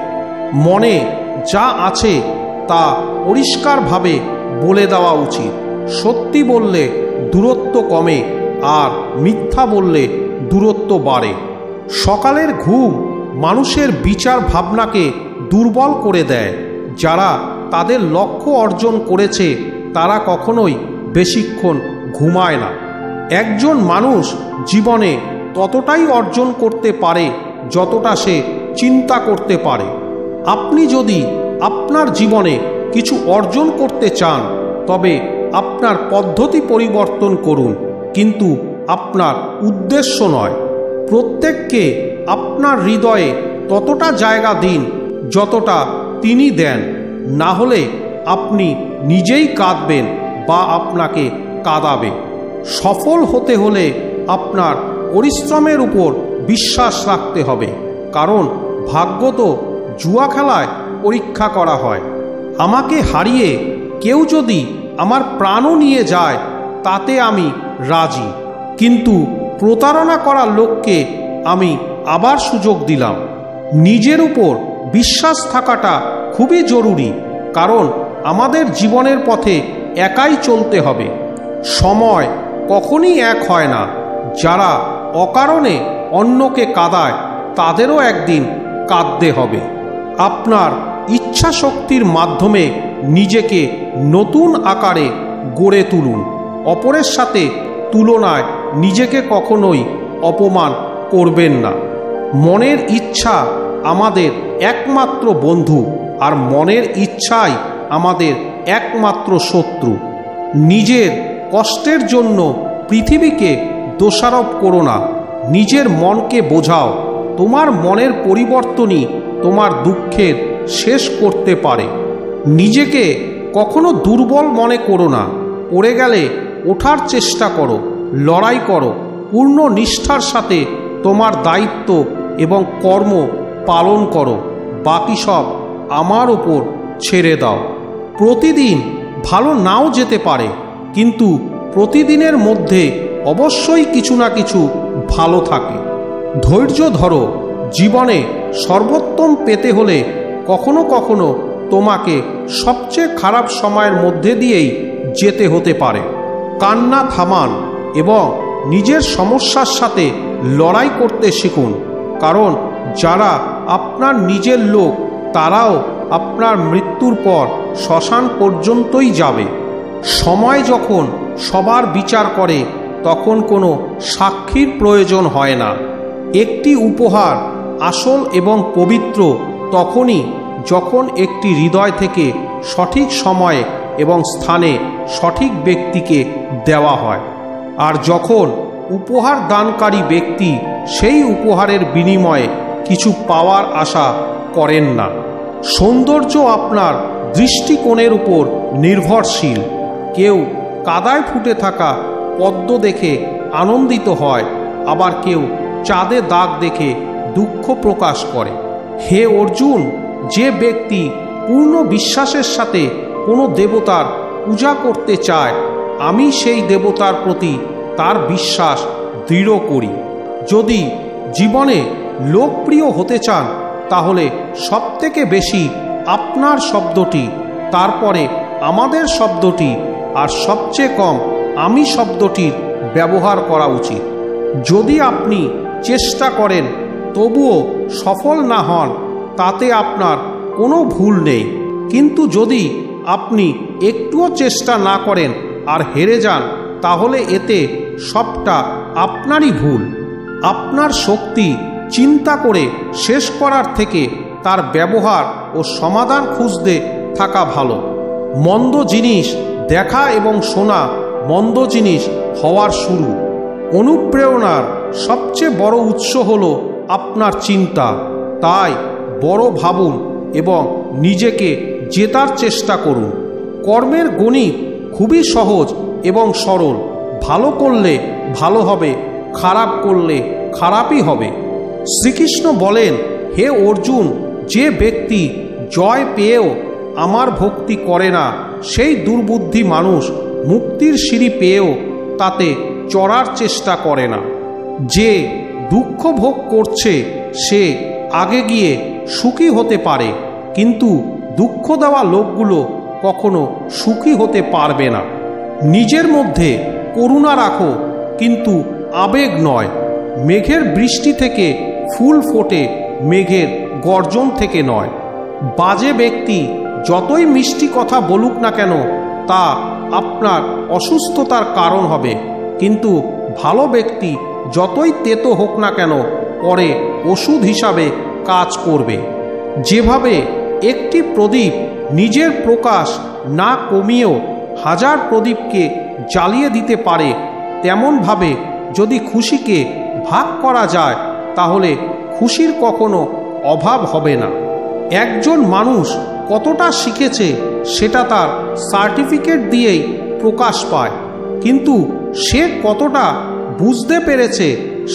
মনে যা আছে তা পরিষ্কারভাবে বলে দেওয়া উচিত। সত্যি বললে দূরত্ব কমে আর মিথ্যা বললে দূরত্ব বাড়ে। সকালের ঘুম মানুষের বিচার ভাবনাকে দুর্বল করে দেয়। যারা তাদের লক্ষ্য অর্জন করেছে, তারা কখনোই বেশিক্ষণ ঘুমায় না। একজন মানুষ জীবনে ততটাই অর্জন করতে পারে, যতটা সে চিন্তা করতে পারে। আপনি যদি আপনার জীবনে কিছু অর্জন করতে চান, তবে আপনার পদ্ধতি পরিবর্তন করুন, কিন্তু আপনার উদ্দেশ্য নয়। প্রত্যেককে আপনার হৃদয়ে ততটা জায়গা দিন যতটা তিনি দেন। না হলে আপনি নিজেই কাঁদবেন বা আপনাকে কাঁদাবে। সফল হতে হলে আপনার পরিশ্রমের উপর বিশ্বাস রাখতে হবে, কারণ ভাগ্য তো জুয়া খেলায় পরীক্ষা করা হয়। আমাকে হারিয়ে কেউ যদি আমার প্রাণও নিয়ে যায়, তাতে আমি রাজি। কিন্তু প্রতারণা করা লোককে আমি আবার সুযোগ দিলাম। নিজের উপর বিশ্বাস থাকাটা খুবই জরুরি, কারণ আমাদের জীবনের পথে একাই চলতে হবে। সময় কখনই এক হয় না। যারা অকারণে অন্যকে কাদায়, তাদেরও একদিন কাঁদতে হবে। আপনার ইচ্ছা শক্তির মাধ্যমে নিজেকে নতুন আকারে গড়ে তুলুন। অপরের সাথে তুলনায় নিজেকে কখনোই অপমান করবেন না। মনের ইচ্ছা আমাদের একমাত্র বন্ধু আর মনের ইচ্ছাই আমাদের একমাত্র শত্রু। নিজের কষ্টের জন্য পৃথিবীকে দোষারোপ করো না। নিজের মনকে বোঝাও, তোমার মনের পরিবর্তনই তোমার দুঃখের শেষ করতে পারে। নিজেকে কখনো দুর্বল মনে করো না। পড়ে গেলে ওঠার চেষ্টা করো, লড়াই করো, পূর্ণ নিষ্ঠার সাথে তোমার দায়িত্ব এবং কর্ম পালন করো। বাকি সব আমার ওপর ছেড়ে দাও। প্রতিদিন ভালো নাও যেতে পারে, কিন্তু প্রতিদিনের মধ্যে অবশ্যই কিছু না কিছু ভালো থাকে। ধৈর্য ধরো, জীবনে সর্বোত্তম পেতে হলে কখনো কখনো তোমাকে সবচেয়ে খারাপ সময়ের মধ্যে দিয়েই যেতে হতে পারে। কান্না থামান এবং নিজের সমস্যার সাথে লড়াই করতে শিখুন। কারণ যারা আপনার নিজের লোক, তারাও আপনার মৃত্যুর পর শ্মশান পর্যন্তই যাবে। সময় যখন সবার বিচার করে, তখন কোনো সাক্ষীর প্রয়োজন হয় না। একটি উপহার আসল এবং পবিত্র তখনই যখন একটি হৃদয় থেকে সঠিক সময়ে এবং স্থানে সঠিক ব্যক্তিকে দেওয়া হয়, আর যখন উপহার দানকারী ব্যক্তি সেই উপহারের বিনিময়ে কিছু পাওয়ার আশা করেন না, সৌন্দর্য আপনার দৃষ্টিকোণের উপর নির্ভরশীল। কেউ কাদায় ফুটে থাকা পদ্ম দেখে আনন্দিত হয়, আবার কেউ চাঁদে দাগ দেখে দুঃখ প্রকাশ করে। হে অর্জুন যে ব্যক্তি পূর্ণ বিশ্বাসের সাথে কোনো দেবতার পূজা করতে চায়, আমি সেই দেবতার প্রতি তার বিশ্বাস দৃঢ় করি। যদি জীবনে লোকপ্রিয় হতে চান, তাহলে সবথেকে বেশি আপনার শব্দটি, তারপরে আমাদের শব্দটি, আর সবচেয়ে কম আমি শব্দটির ব্যবহার করা উচিত। যদি আপনি চেষ্টা করেন, তবুও সফল না হন তাতে আপনার কোনো ভুল নেই। কিন্তু যদি আপনি একটুও চেষ্টা না করেন আর হেরে যান, তাহলে এতে সবটা আপনারই ভুল। আপনার শক্তি চিন্তা করে শেষ করার থেকে তার ব্যবহার ও সমাধান খুঁজতে থাকা ভালো। মন্দ জিনিস দেখা এবং শোনা মন্দ জিনিস হওয়ার শুরু। অনুপ্রেরণার সবচেয়ে বড় উৎস হল আপনার চিন্তা। তাই বড় ভাবুন এবং নিজেকে জেতার চেষ্টা করুন। কর্মের গণিত খুবই সহজ এবং সরল। ভালো করলে ভালো হবে, খারাপ করলে খারাপই হবে। শ্রীকৃষ্ণ বলেন, হে অর্জুন, যে ব্যক্তি জয় পেয়েও আমার ভক্তি করে না, সেই দুর্বুদ্ধি মানুষ মুক্তির সিঁড়ি পেয়েও তাতে চড়ার চেষ্টা করে না। যে দুঃখ ভোগ করছে, সে আগে গিয়ে সুখী হতে পারে, কিন্তু দুঃখ দেওয়া লোকগুলো কখনো সুখী হতে পারবে না। নিজের মধ্যে করুণা রাখো, কিন্তু আবেগ নয়। মেঘের বৃষ্টি থেকে ফুল ফোটে, মেঘের গর্জন থেকে নয়। বাজে ব্যক্তি যতই মিষ্টি কথা বলুক না কেন, তা আপনার অসুস্থতার কারণ হবে। কিন্তু ভালো ব্যক্তি যতই তেতো হোক না কেন, পরে ওষুধ হিসাবে কাজ করবে। যেভাবে একটি প্রদীপ নিজের প্রকাশ না কমিয়েও হাজার প্রদীপকে জ্বালিয়ে দিতে পারে, তেমনভাবে যদি খুশিকে ভাগ করা যায়, তাহলে খুশির কখনো অভাব হবে না। একজন মানুষ কতটা শিখেছে, সেটা তার সার্টিফিকেট দিয়েই প্রকাশ পায়। কিন্তু সে কতটা বুঝতে পেরেছে,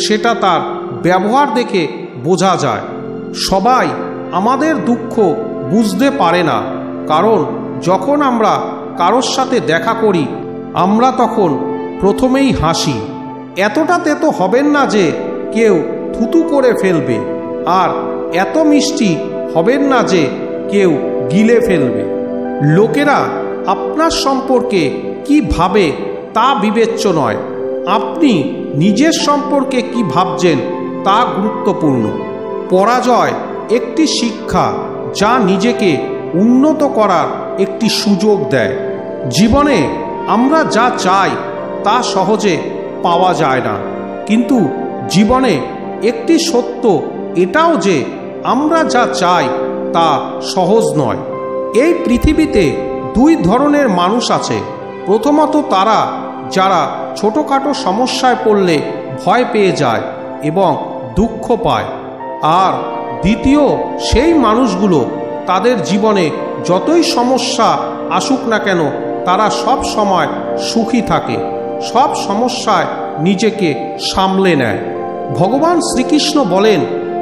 সেটা তার ব্যবহার দেখে বোঝা যায়। সবাই আমাদের দুঃখ বুঝতে পারে না। কারণ যখন আমরা কারোর সাথে দেখা করি, আমরা তখন প্রথমেই হাসি। এতটা তেতো হবেন না যে কেউ থুতু করে ফেলবে, আর এত মিষ্টি হবেন না যে কেউ গিলে ফেলবে। লোকেরা আপনার সম্পর্কে কি ভাবে তা বিবেচ্য নয়। আপনি নিজের সম্পর্কে কি ভাবছেন তা গুরুত্বপূর্ণ। পরাজয় একটি শিক্ষা যা নিজেকে উন্নত করার একটি সুযোগ দেয়। জীবনে আমরা যা চাই তা সহজে পাওয়া যায় না। কিন্তু জীবনে একটি সত্য এটাও যে আমরা যা চাই তা সহজ নয়। এই পৃথিবীতে দুই ধরনের মানুষ আছে। প্রথমত তারা যারা ছোটোখাটো সমস্যায় পড়লে ভয় পেয়ে যায় এবং দুঃখ পায়। আর দ্বিতীয়, সেই মানুষগুলো তাদের জীবনে যতই সমস্যা আসুক না কেন, তারা সব সময় সুখী থাকে। সব সমস্যায় নিজেকে সামলে নেয়। ভগবান শ্রীকৃষ্ণ বলেন,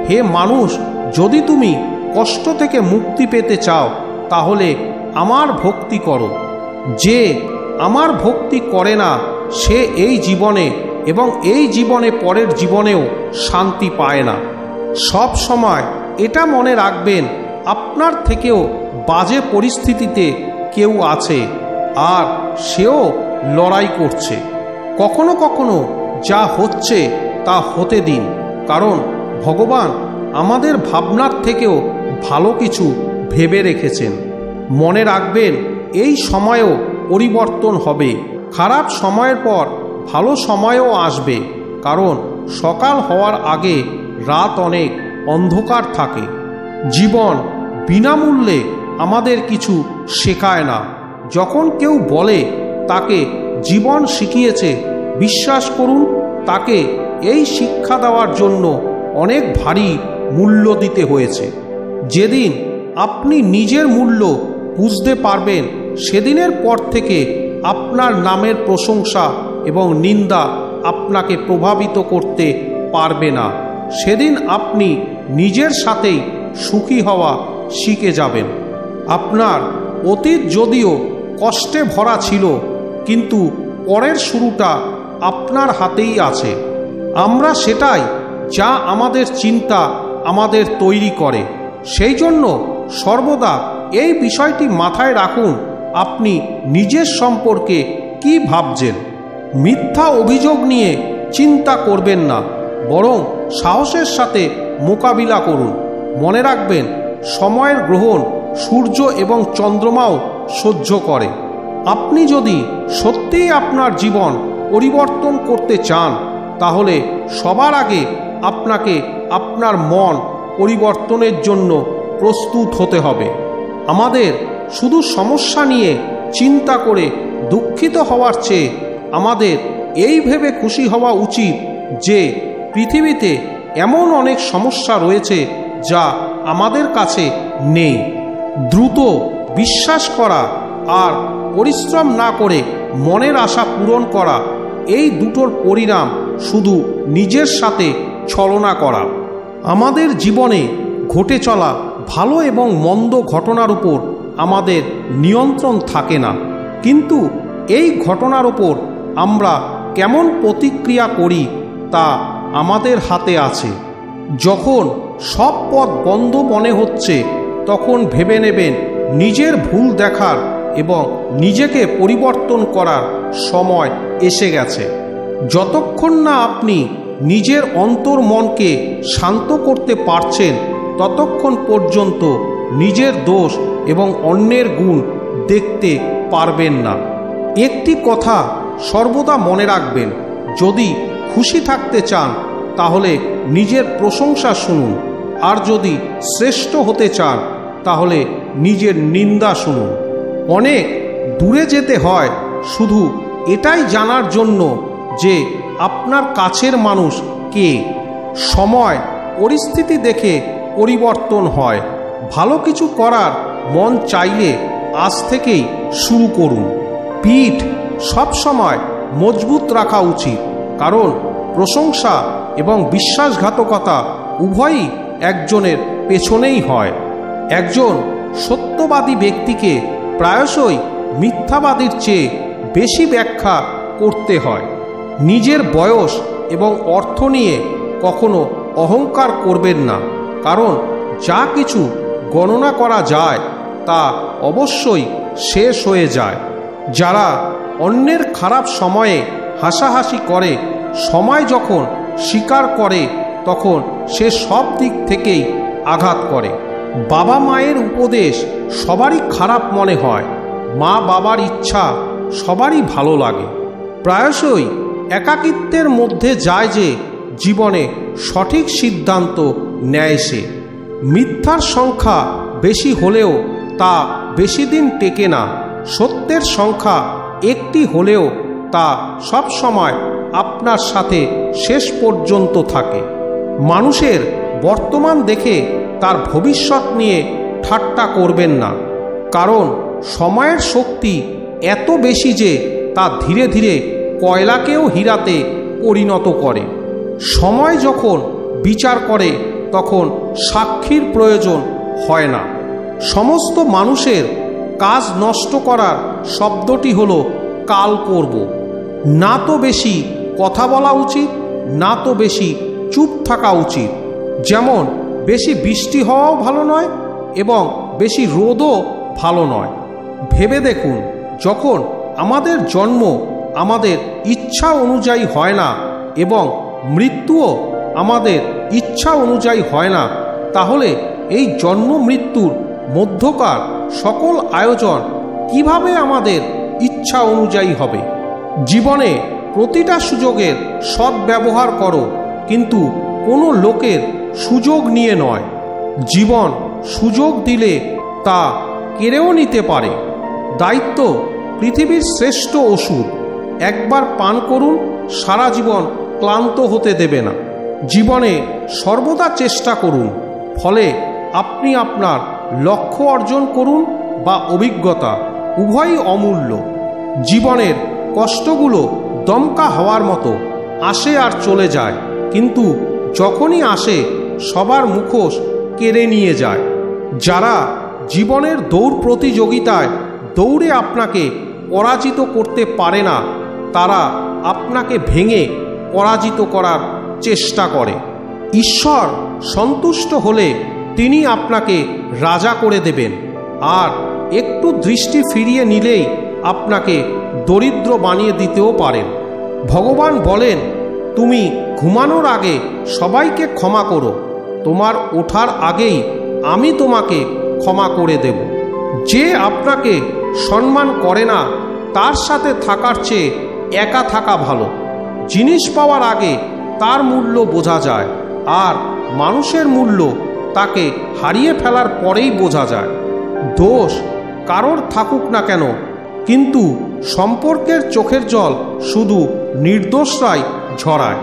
হে মানুষ, যদি তুমি কষ্ট থেকে মুক্তি পেতে চাও, তাহলে আমার ভক্তি করো। যে আমার ভক্তি করে না, সে এই জীবনে এবং এই জীবনে পরের জীবনেও শান্তি পায় না। সব সময় এটা মনে রাখবেন, আপনার থেকেও বাজে পরিস্থিতিতে কেউ আছে আর সেও লড়াই করছে। কখনো কখনো যা হচ্ছে তা হতে দিন, কারণ ভগবান আমাদের ভাবনার থেকেও ভালো কিছু ভেবে রেখেছেন। মনে রাখবেন, এই সময়েও পরিবর্তন হবে। খারাপ সময়ের পর ভালো সময়ও আসবে, কারণ সকাল হওয়ার আগে রাত অনেক অন্ধকার থাকে। জীবন বিনামূল্যে আমাদের কিছু শেখায় না। যখন কেউ বলে, তাকে জীবন শিখিয়েছে, বিশ্বাস করুন, তাকে এই শিক্ষা দেওয়ার জন্য অনেক ভারী মূল্য দিতে হয়েছে। যেদিন আপনি নিজের মূল্য বুঝতে পারবেন, সেদিনের পর থেকে আপনার নামের প্রশংসা এবং নিন্দা আপনাকে প্রভাবিত করতে পারবে না। সেদিন আপনি নিজের সাথেই সুখী হওয়া শিখে যাবেন। আপনার অতীত যদিও কষ্টে ভরা ছিল, কিন্তু পরের শুরুটা আপনার হাতেই আছে। আমরা সেটাই যা আমাদের চিন্তা আমাদের তৈরি করে। সেই জন্য সর্বদা এই বিষয়টি মাথায় রাখুন, আপনি নিজের সম্পর্কে কি ভাবছেন। মিথ্যা অভিযোগ নিয়ে চিন্তা করবেন না। বরং সাহসের সাথে মোকাবিলা করুন। মনে রাখবেন, সময়ের গ্রহণ সূর্য এবং চন্দ্রমাও সহ্য করে। আপনি যদি সত্যিই আপনার জীবন পরিবর্তন করতে চান, তাহলে সবার আগে আপনাকে আপনার মন পরিবর্তনের জন্য প্রস্তুত হতে হবে। আমাদের শুধু সমস্যা নিয়ে চিন্তা করে দুঃখিত হওয়ার চেয়ে আমাদের এই ভেবে খুশি হওয়া উচিত যে পৃথিবীতে এমন অনেক সমস্যা রয়েছে যা আমাদের কাছে নেই। দ্রুত বিশ্বাস করা আর পরিশ্রম না করে মনের আশা পূরণ করা, এই দুটোর পরিণাম শুধু নিজের সাথে ছলনা করা। আমাদের জীবনে ঘটে চলা ভালো এবং মন্দ ঘটনার উপর আমাদের নিয়ন্ত্রণ থাকে না। কিন্তু এই ঘটনার উপর আমরা কেমন প্রতিক্রিয়া করি তা আমাদের হাতে আছে। যখন সব পথ বন্ধ মনে হচ্ছে, তখন ভেবে নেবেন নিজের ভুল দেখার এবং নিজেকে পরিবর্তন করার সময় এসে গেছে। যতক্ষণ না আপনি নিজের অন্তর মনকে শান্ত করতে পারছেন, ততক্ষণ পর্যন্ত নিজের দোষ এবং অন্যের গুণ দেখতে পারবেন না। একটি কথা সর্বদা মনে রাখবেন, যদি খুশি থাকতে চান, তাহলে নিজের প্রশংসা শুনুন। আর যদি শ্রেষ্ঠ হতে চান, তাহলে নিজের নিন্দা শুনুন। অনেক দূরে যেতে হয়, শুধু এটাই জানার জন্য যে আপনার কাছের মানুষ কে। সময়, পরিস্থিতি দেখে পরিবর্তন হয়। ভালো কিছু করার মন চাইলে আজ থেকেই শুরু করুন। পিঠ সবসময় মজবুত রাখা উচিত। কারণ প্রশংসা এবং বিশ্বাসঘাতকতা উভয়ই একজনের পেছনেই হয়। একজন সত্যবাদী ব্যক্তিকে প্রায়শই মিথ্যাবাদীর চেয়ে বেশি ব্যাখ্যা করতে হয়। নিজের বয়স এবং অর্থ নিয়ে কখনো অহংকার করবেন না, কারণ যা কিছু গণনা করা যায় তা অবশ্যই শেষ হয়ে যায়। যারা অন্যের খারাপ সময়ে হাসাহাসি করে, সময় যখন স্বীকার করে, তখন সে সব দিক থেকেই আঘাত করে। বাবা মায়ের উপদেশ সবারই খারাপ মনে হয়। মা বাবার ইচ্ছা সবারই ভালো লাগে। প্রায়শই একাকিত্বের মধ্যে যায় যে জীবনে সঠিক সিদ্ধান্ত নেয় সে। মিথ্যার সংখ্যা বেশি হলেও তা বেশি দিন টেকে না। সত্যের সংখ্যা একটি হলেও তা সব সময় আপনার সাথে শেষ পর্যন্ত থাকে। মানুষের বর্তমান দেখে তার ভবিষ্যৎ নিয়ে ঠাট্টা করবেন না। কারণ সময়ের শক্তি এত বেশি যে তা ধীরে ধীরে কয়লাকেও হীরাতে পরিণত করে। সময় যখন বিচার করে, তখন সাক্ষীর প্রয়োজন হয় না। সমস্ত মানুষের কাজ নষ্ট করার শব্দটি হলো কাল করব। না তো বেশি কথা বলা উচিত, না তো বেশি চুপ থাকা উচিত। যেমন, বেশি বৃষ্টি হওয়াও ভালো নয় এবং বেশি রোদও ভালো নয়। ভেবে দেখুন, যখন আমাদের জন্ম, আমাদের ইচ্ছা অনুযায়ী হয় না এবং মৃত্যুও আমাদের ইচ্ছা অনুযায়ী হয় না, তাহলে এই জন্ম মৃত্যুর মধ্যকার সকল আয়োজন কীভাবে আমাদের ইচ্ছা অনুযায়ী হবে? জীবনে প্রতিটা সুযোগের সদ্ব্যবহার করো, কিন্তু কোনো লোকের সুযোগ নিয়ে নয়। জীবন সুযোগ দিলে তা কেড়েও নিতে পারে। দায়িত্ব পৃথিবীর শ্রেষ্ঠ ওষুধ একবার পান করুন, সারা জীবন ক্লান্ত হতে দেবে না। জীবনে সর্বদা চেষ্টা করুন, ফলে আপনি আপনার লক্ষ্য অর্জন করুন বা অভিজ্ঞতা উভয়ই অমূল্য। জীবনের কষ্টগুলো দমকা হওয়ার মতো আসে আর চলে যায়, কিন্তু যখনই আসে সবার মুখোশ কেড়ে নিয়ে যায়। যারা জীবনের দৌড় প্রতিযোগিতায় দৌড়ে আপনাকে পরাজিত করতে পারে না, তারা আপনাকে ভেঙে পরাজিত করার চেষ্টা করে। ঈশ্বর সন্তুষ্ট হলে তিনি আপনাকে রাজা করে দেবেন, আর একটু দৃষ্টি ফিরিয়ে নিলেই আপনাকে দরিদ্র বানিয়ে দিতেও পারেন। ভগবান বলেন, তুমি ঘুমানোর আগে সবাইকে ক্ষমা করো। তোমার ওঠার আগেই আমি তোমাকে ক্ষমা করে দেব। যে আপনাকে সম্মান করে না, তার সাথে থাকার চেয়ে একা থাকা ভালো। জিনিস পাওয়ার আগে তার মূল্য বোঝা যায়, আর মানুষের মূল্য তাকে হারিয়ে ফেলার পরেই বোঝা যায়। দোষ কারোর থাকুক না কেন, কিন্তু সম্পর্কের চোখের জল শুধু নির্দোষরাই ঝরায়।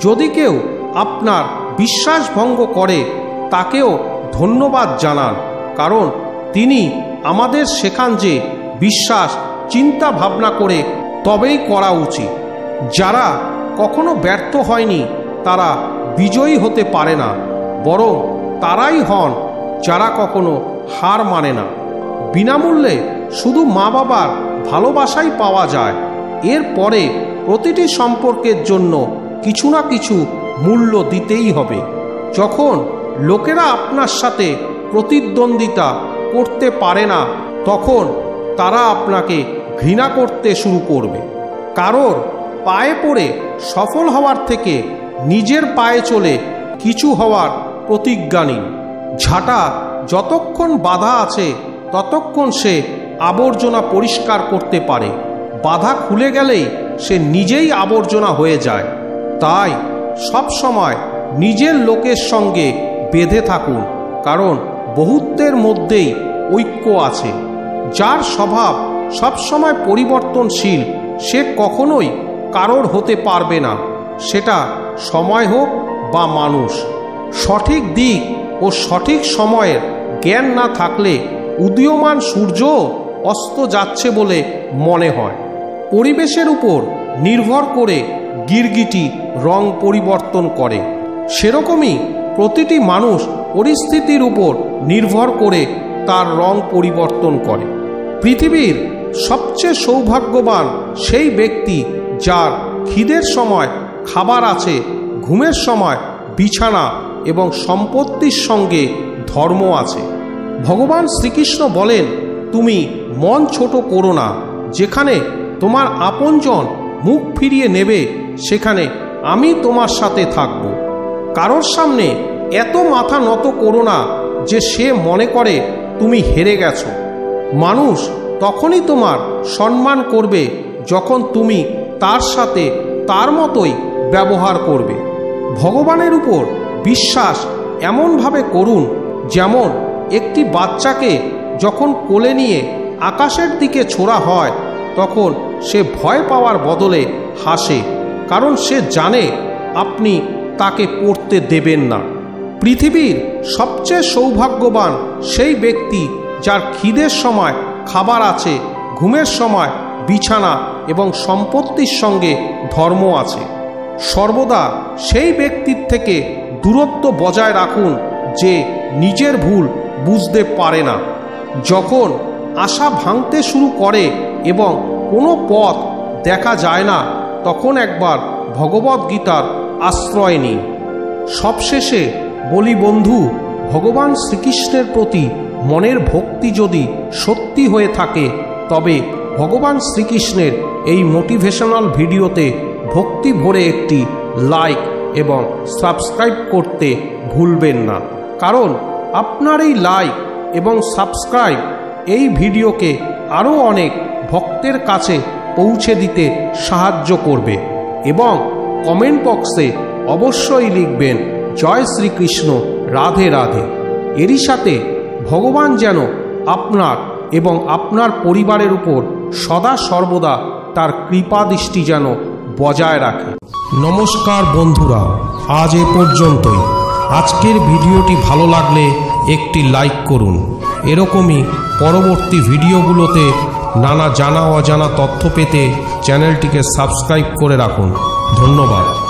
যদি কেউ আপনার বিশ্বাস ভঙ্গ করে, তাকেও ধন্যবাদ জানান, কারণ তিনি আমাদের শেখান যে বিশ্বাস, চিন্তা ভাবনা করে তবেই করা উচিত। যারা কখনো ব্যর্থ হয়নি, তারা বিজয়ী হতে পারে না, বরং তারাই হন যারা কখনো হার মানে না। বিনামূল্যে শুধু মা বাবার ভালোবাসাই পাওয়া যায়। এরপরে প্রতিটি সম্পর্কের জন্য কিছু না কিছু মূল্য দিতেই হবে। যখন লোকেরা আপনার সাথে প্রতিদ্বন্দ্বিতা করতে পারে না, তখন তারা আপনাকে ঘৃণা করতে শুরু করবে। কারোর পায়ে পড়ে সফল হওয়ার থেকে নিজের পায়ে চলে কিছু হওয়ার প্রতিজ্ঞা নিন। ঝাঁটা যতক্ষণ বাধা আছে, ততক্ষণ সে আবর্জনা পরিষ্কার করতে পারে। বাধা খুলে গেলেই সে নিজেই আবর্জনা হয়ে যায়। তাই সব সময় নিজের লোকের সঙ্গে বেঁধে থাকুন, কারণ বহুত্বের মধ্যেই ঐক্য আছে। যার স্বভাব সবসময় পরিবর্তনশীল, সে কখনোই কারোর হতে পারবে না। সেটা সময় হোক বা মানুষ। সঠিক দিক ও সঠিক সময়ের জ্ঞান না থাকলে উদীয়মান সূর্য অস্ত যাচ্ছে বলে মনে হয়। পরিবেশের উপর নির্ভর করে গিরগিটি রং পরিবর্তন করে। সেরকমই প্রতিটি মানুষ পরিস্থিতির উপর নির্ভর করে তার রং পরিবর্তন করে। পৃথিবীর সবচেয়ে সৌভাগ্যবান সেই ব্যক্তি যার খিদের সময় খাবার আছে, ঘুমের সময় বিছানা এবং সম্পত্তির সঙ্গে ধর্ম আছে। ভগবান শ্রীকৃষ্ণ বলেন তুমি মন ছোট করো না। যেখানে তোমার আপনজন মুখ ফিরিয়ে নেবে, সেখানে আমি তোমার সাথে থাকব। কারোর সামনে এত মাথা নত করো না যে সে মনে করে তুমি হেরে গেছো। মানুষ তখনই তোমার সম্মান করবে যখন তুমি তার সাথে তার মতোই ব্যবহার করবে। ভগবানের উপর বিশ্বাস এমনভাবে করুন যেমন একটি বাচ্চাকে যখন কোলে নিয়ে আকাশের দিকে ছোড়া হয়, তখন সে ভয় পাওয়ার বদলে হাসে, কারণ সে জানে আপনি তাকে পড়তে দেবেন না। পৃথিবীর সবচেয়ে সৌভাগ্যবান সেই ব্যক্তি যার খিদের সময় খাবার আছে, ঘুমের সময় বিছানা এবং সম্পত্তির সঙ্গে ধর্ম আছে। সর্বদা সেই ব্যক্তির থেকে দূরত্ব বজায় রাখুন যে নিজের ভুল বুঝতে পারে না। যখন আশা ভাঙতে শুরু করে এবং কোনো পথ দেখা যায় না, তখন একবার ভগবদ্গীতার আশ্রয় নিন। সবশেষে বলি, বন্ধু, ভগবান শ্রীকৃষ্ণের প্রতি মনের ভক্তি যদি সত্যি হয়ে থাকে, তবে ভগবান শ্রীকৃষ্ণের এই মোটিভেশনাল ভিডিওতে ভক্তি ভরে একটি লাইক এবং সাবস্ক্রাইব করতে ভুলবেন না। কারণ আপনার এই লাইক এবং সাবস্ক্রাইব এই ভিডিওকে আরও অনেক ভক্তের কাছে পৌঁছে দিতে সাহায্য করবে এবং কমেন্ট বক্সে অবশ্যই লিখবেন, জয় শ্রীকৃষ্ণ, রাধে রাধে। এরই সাথে ভগবান যেন আপনার এবং আপনার পরিবারের উপর সদা সর্বদা তার কৃপা দৃষ্টি যেন বজায় রাখে। নমস্কার বন্ধুরা, আজ এ পর্যন্তই। আজকের ভিডিওটি ভালো লাগলে একটি লাইক করুন। এরকমই পরবর্তী ভিডিওগুলোতে নানা জানা অজানা তথ্য পেতে চ্যানেলটিকে সাবস্ক্রাইব করে রাখুন। ধন্যবাদ।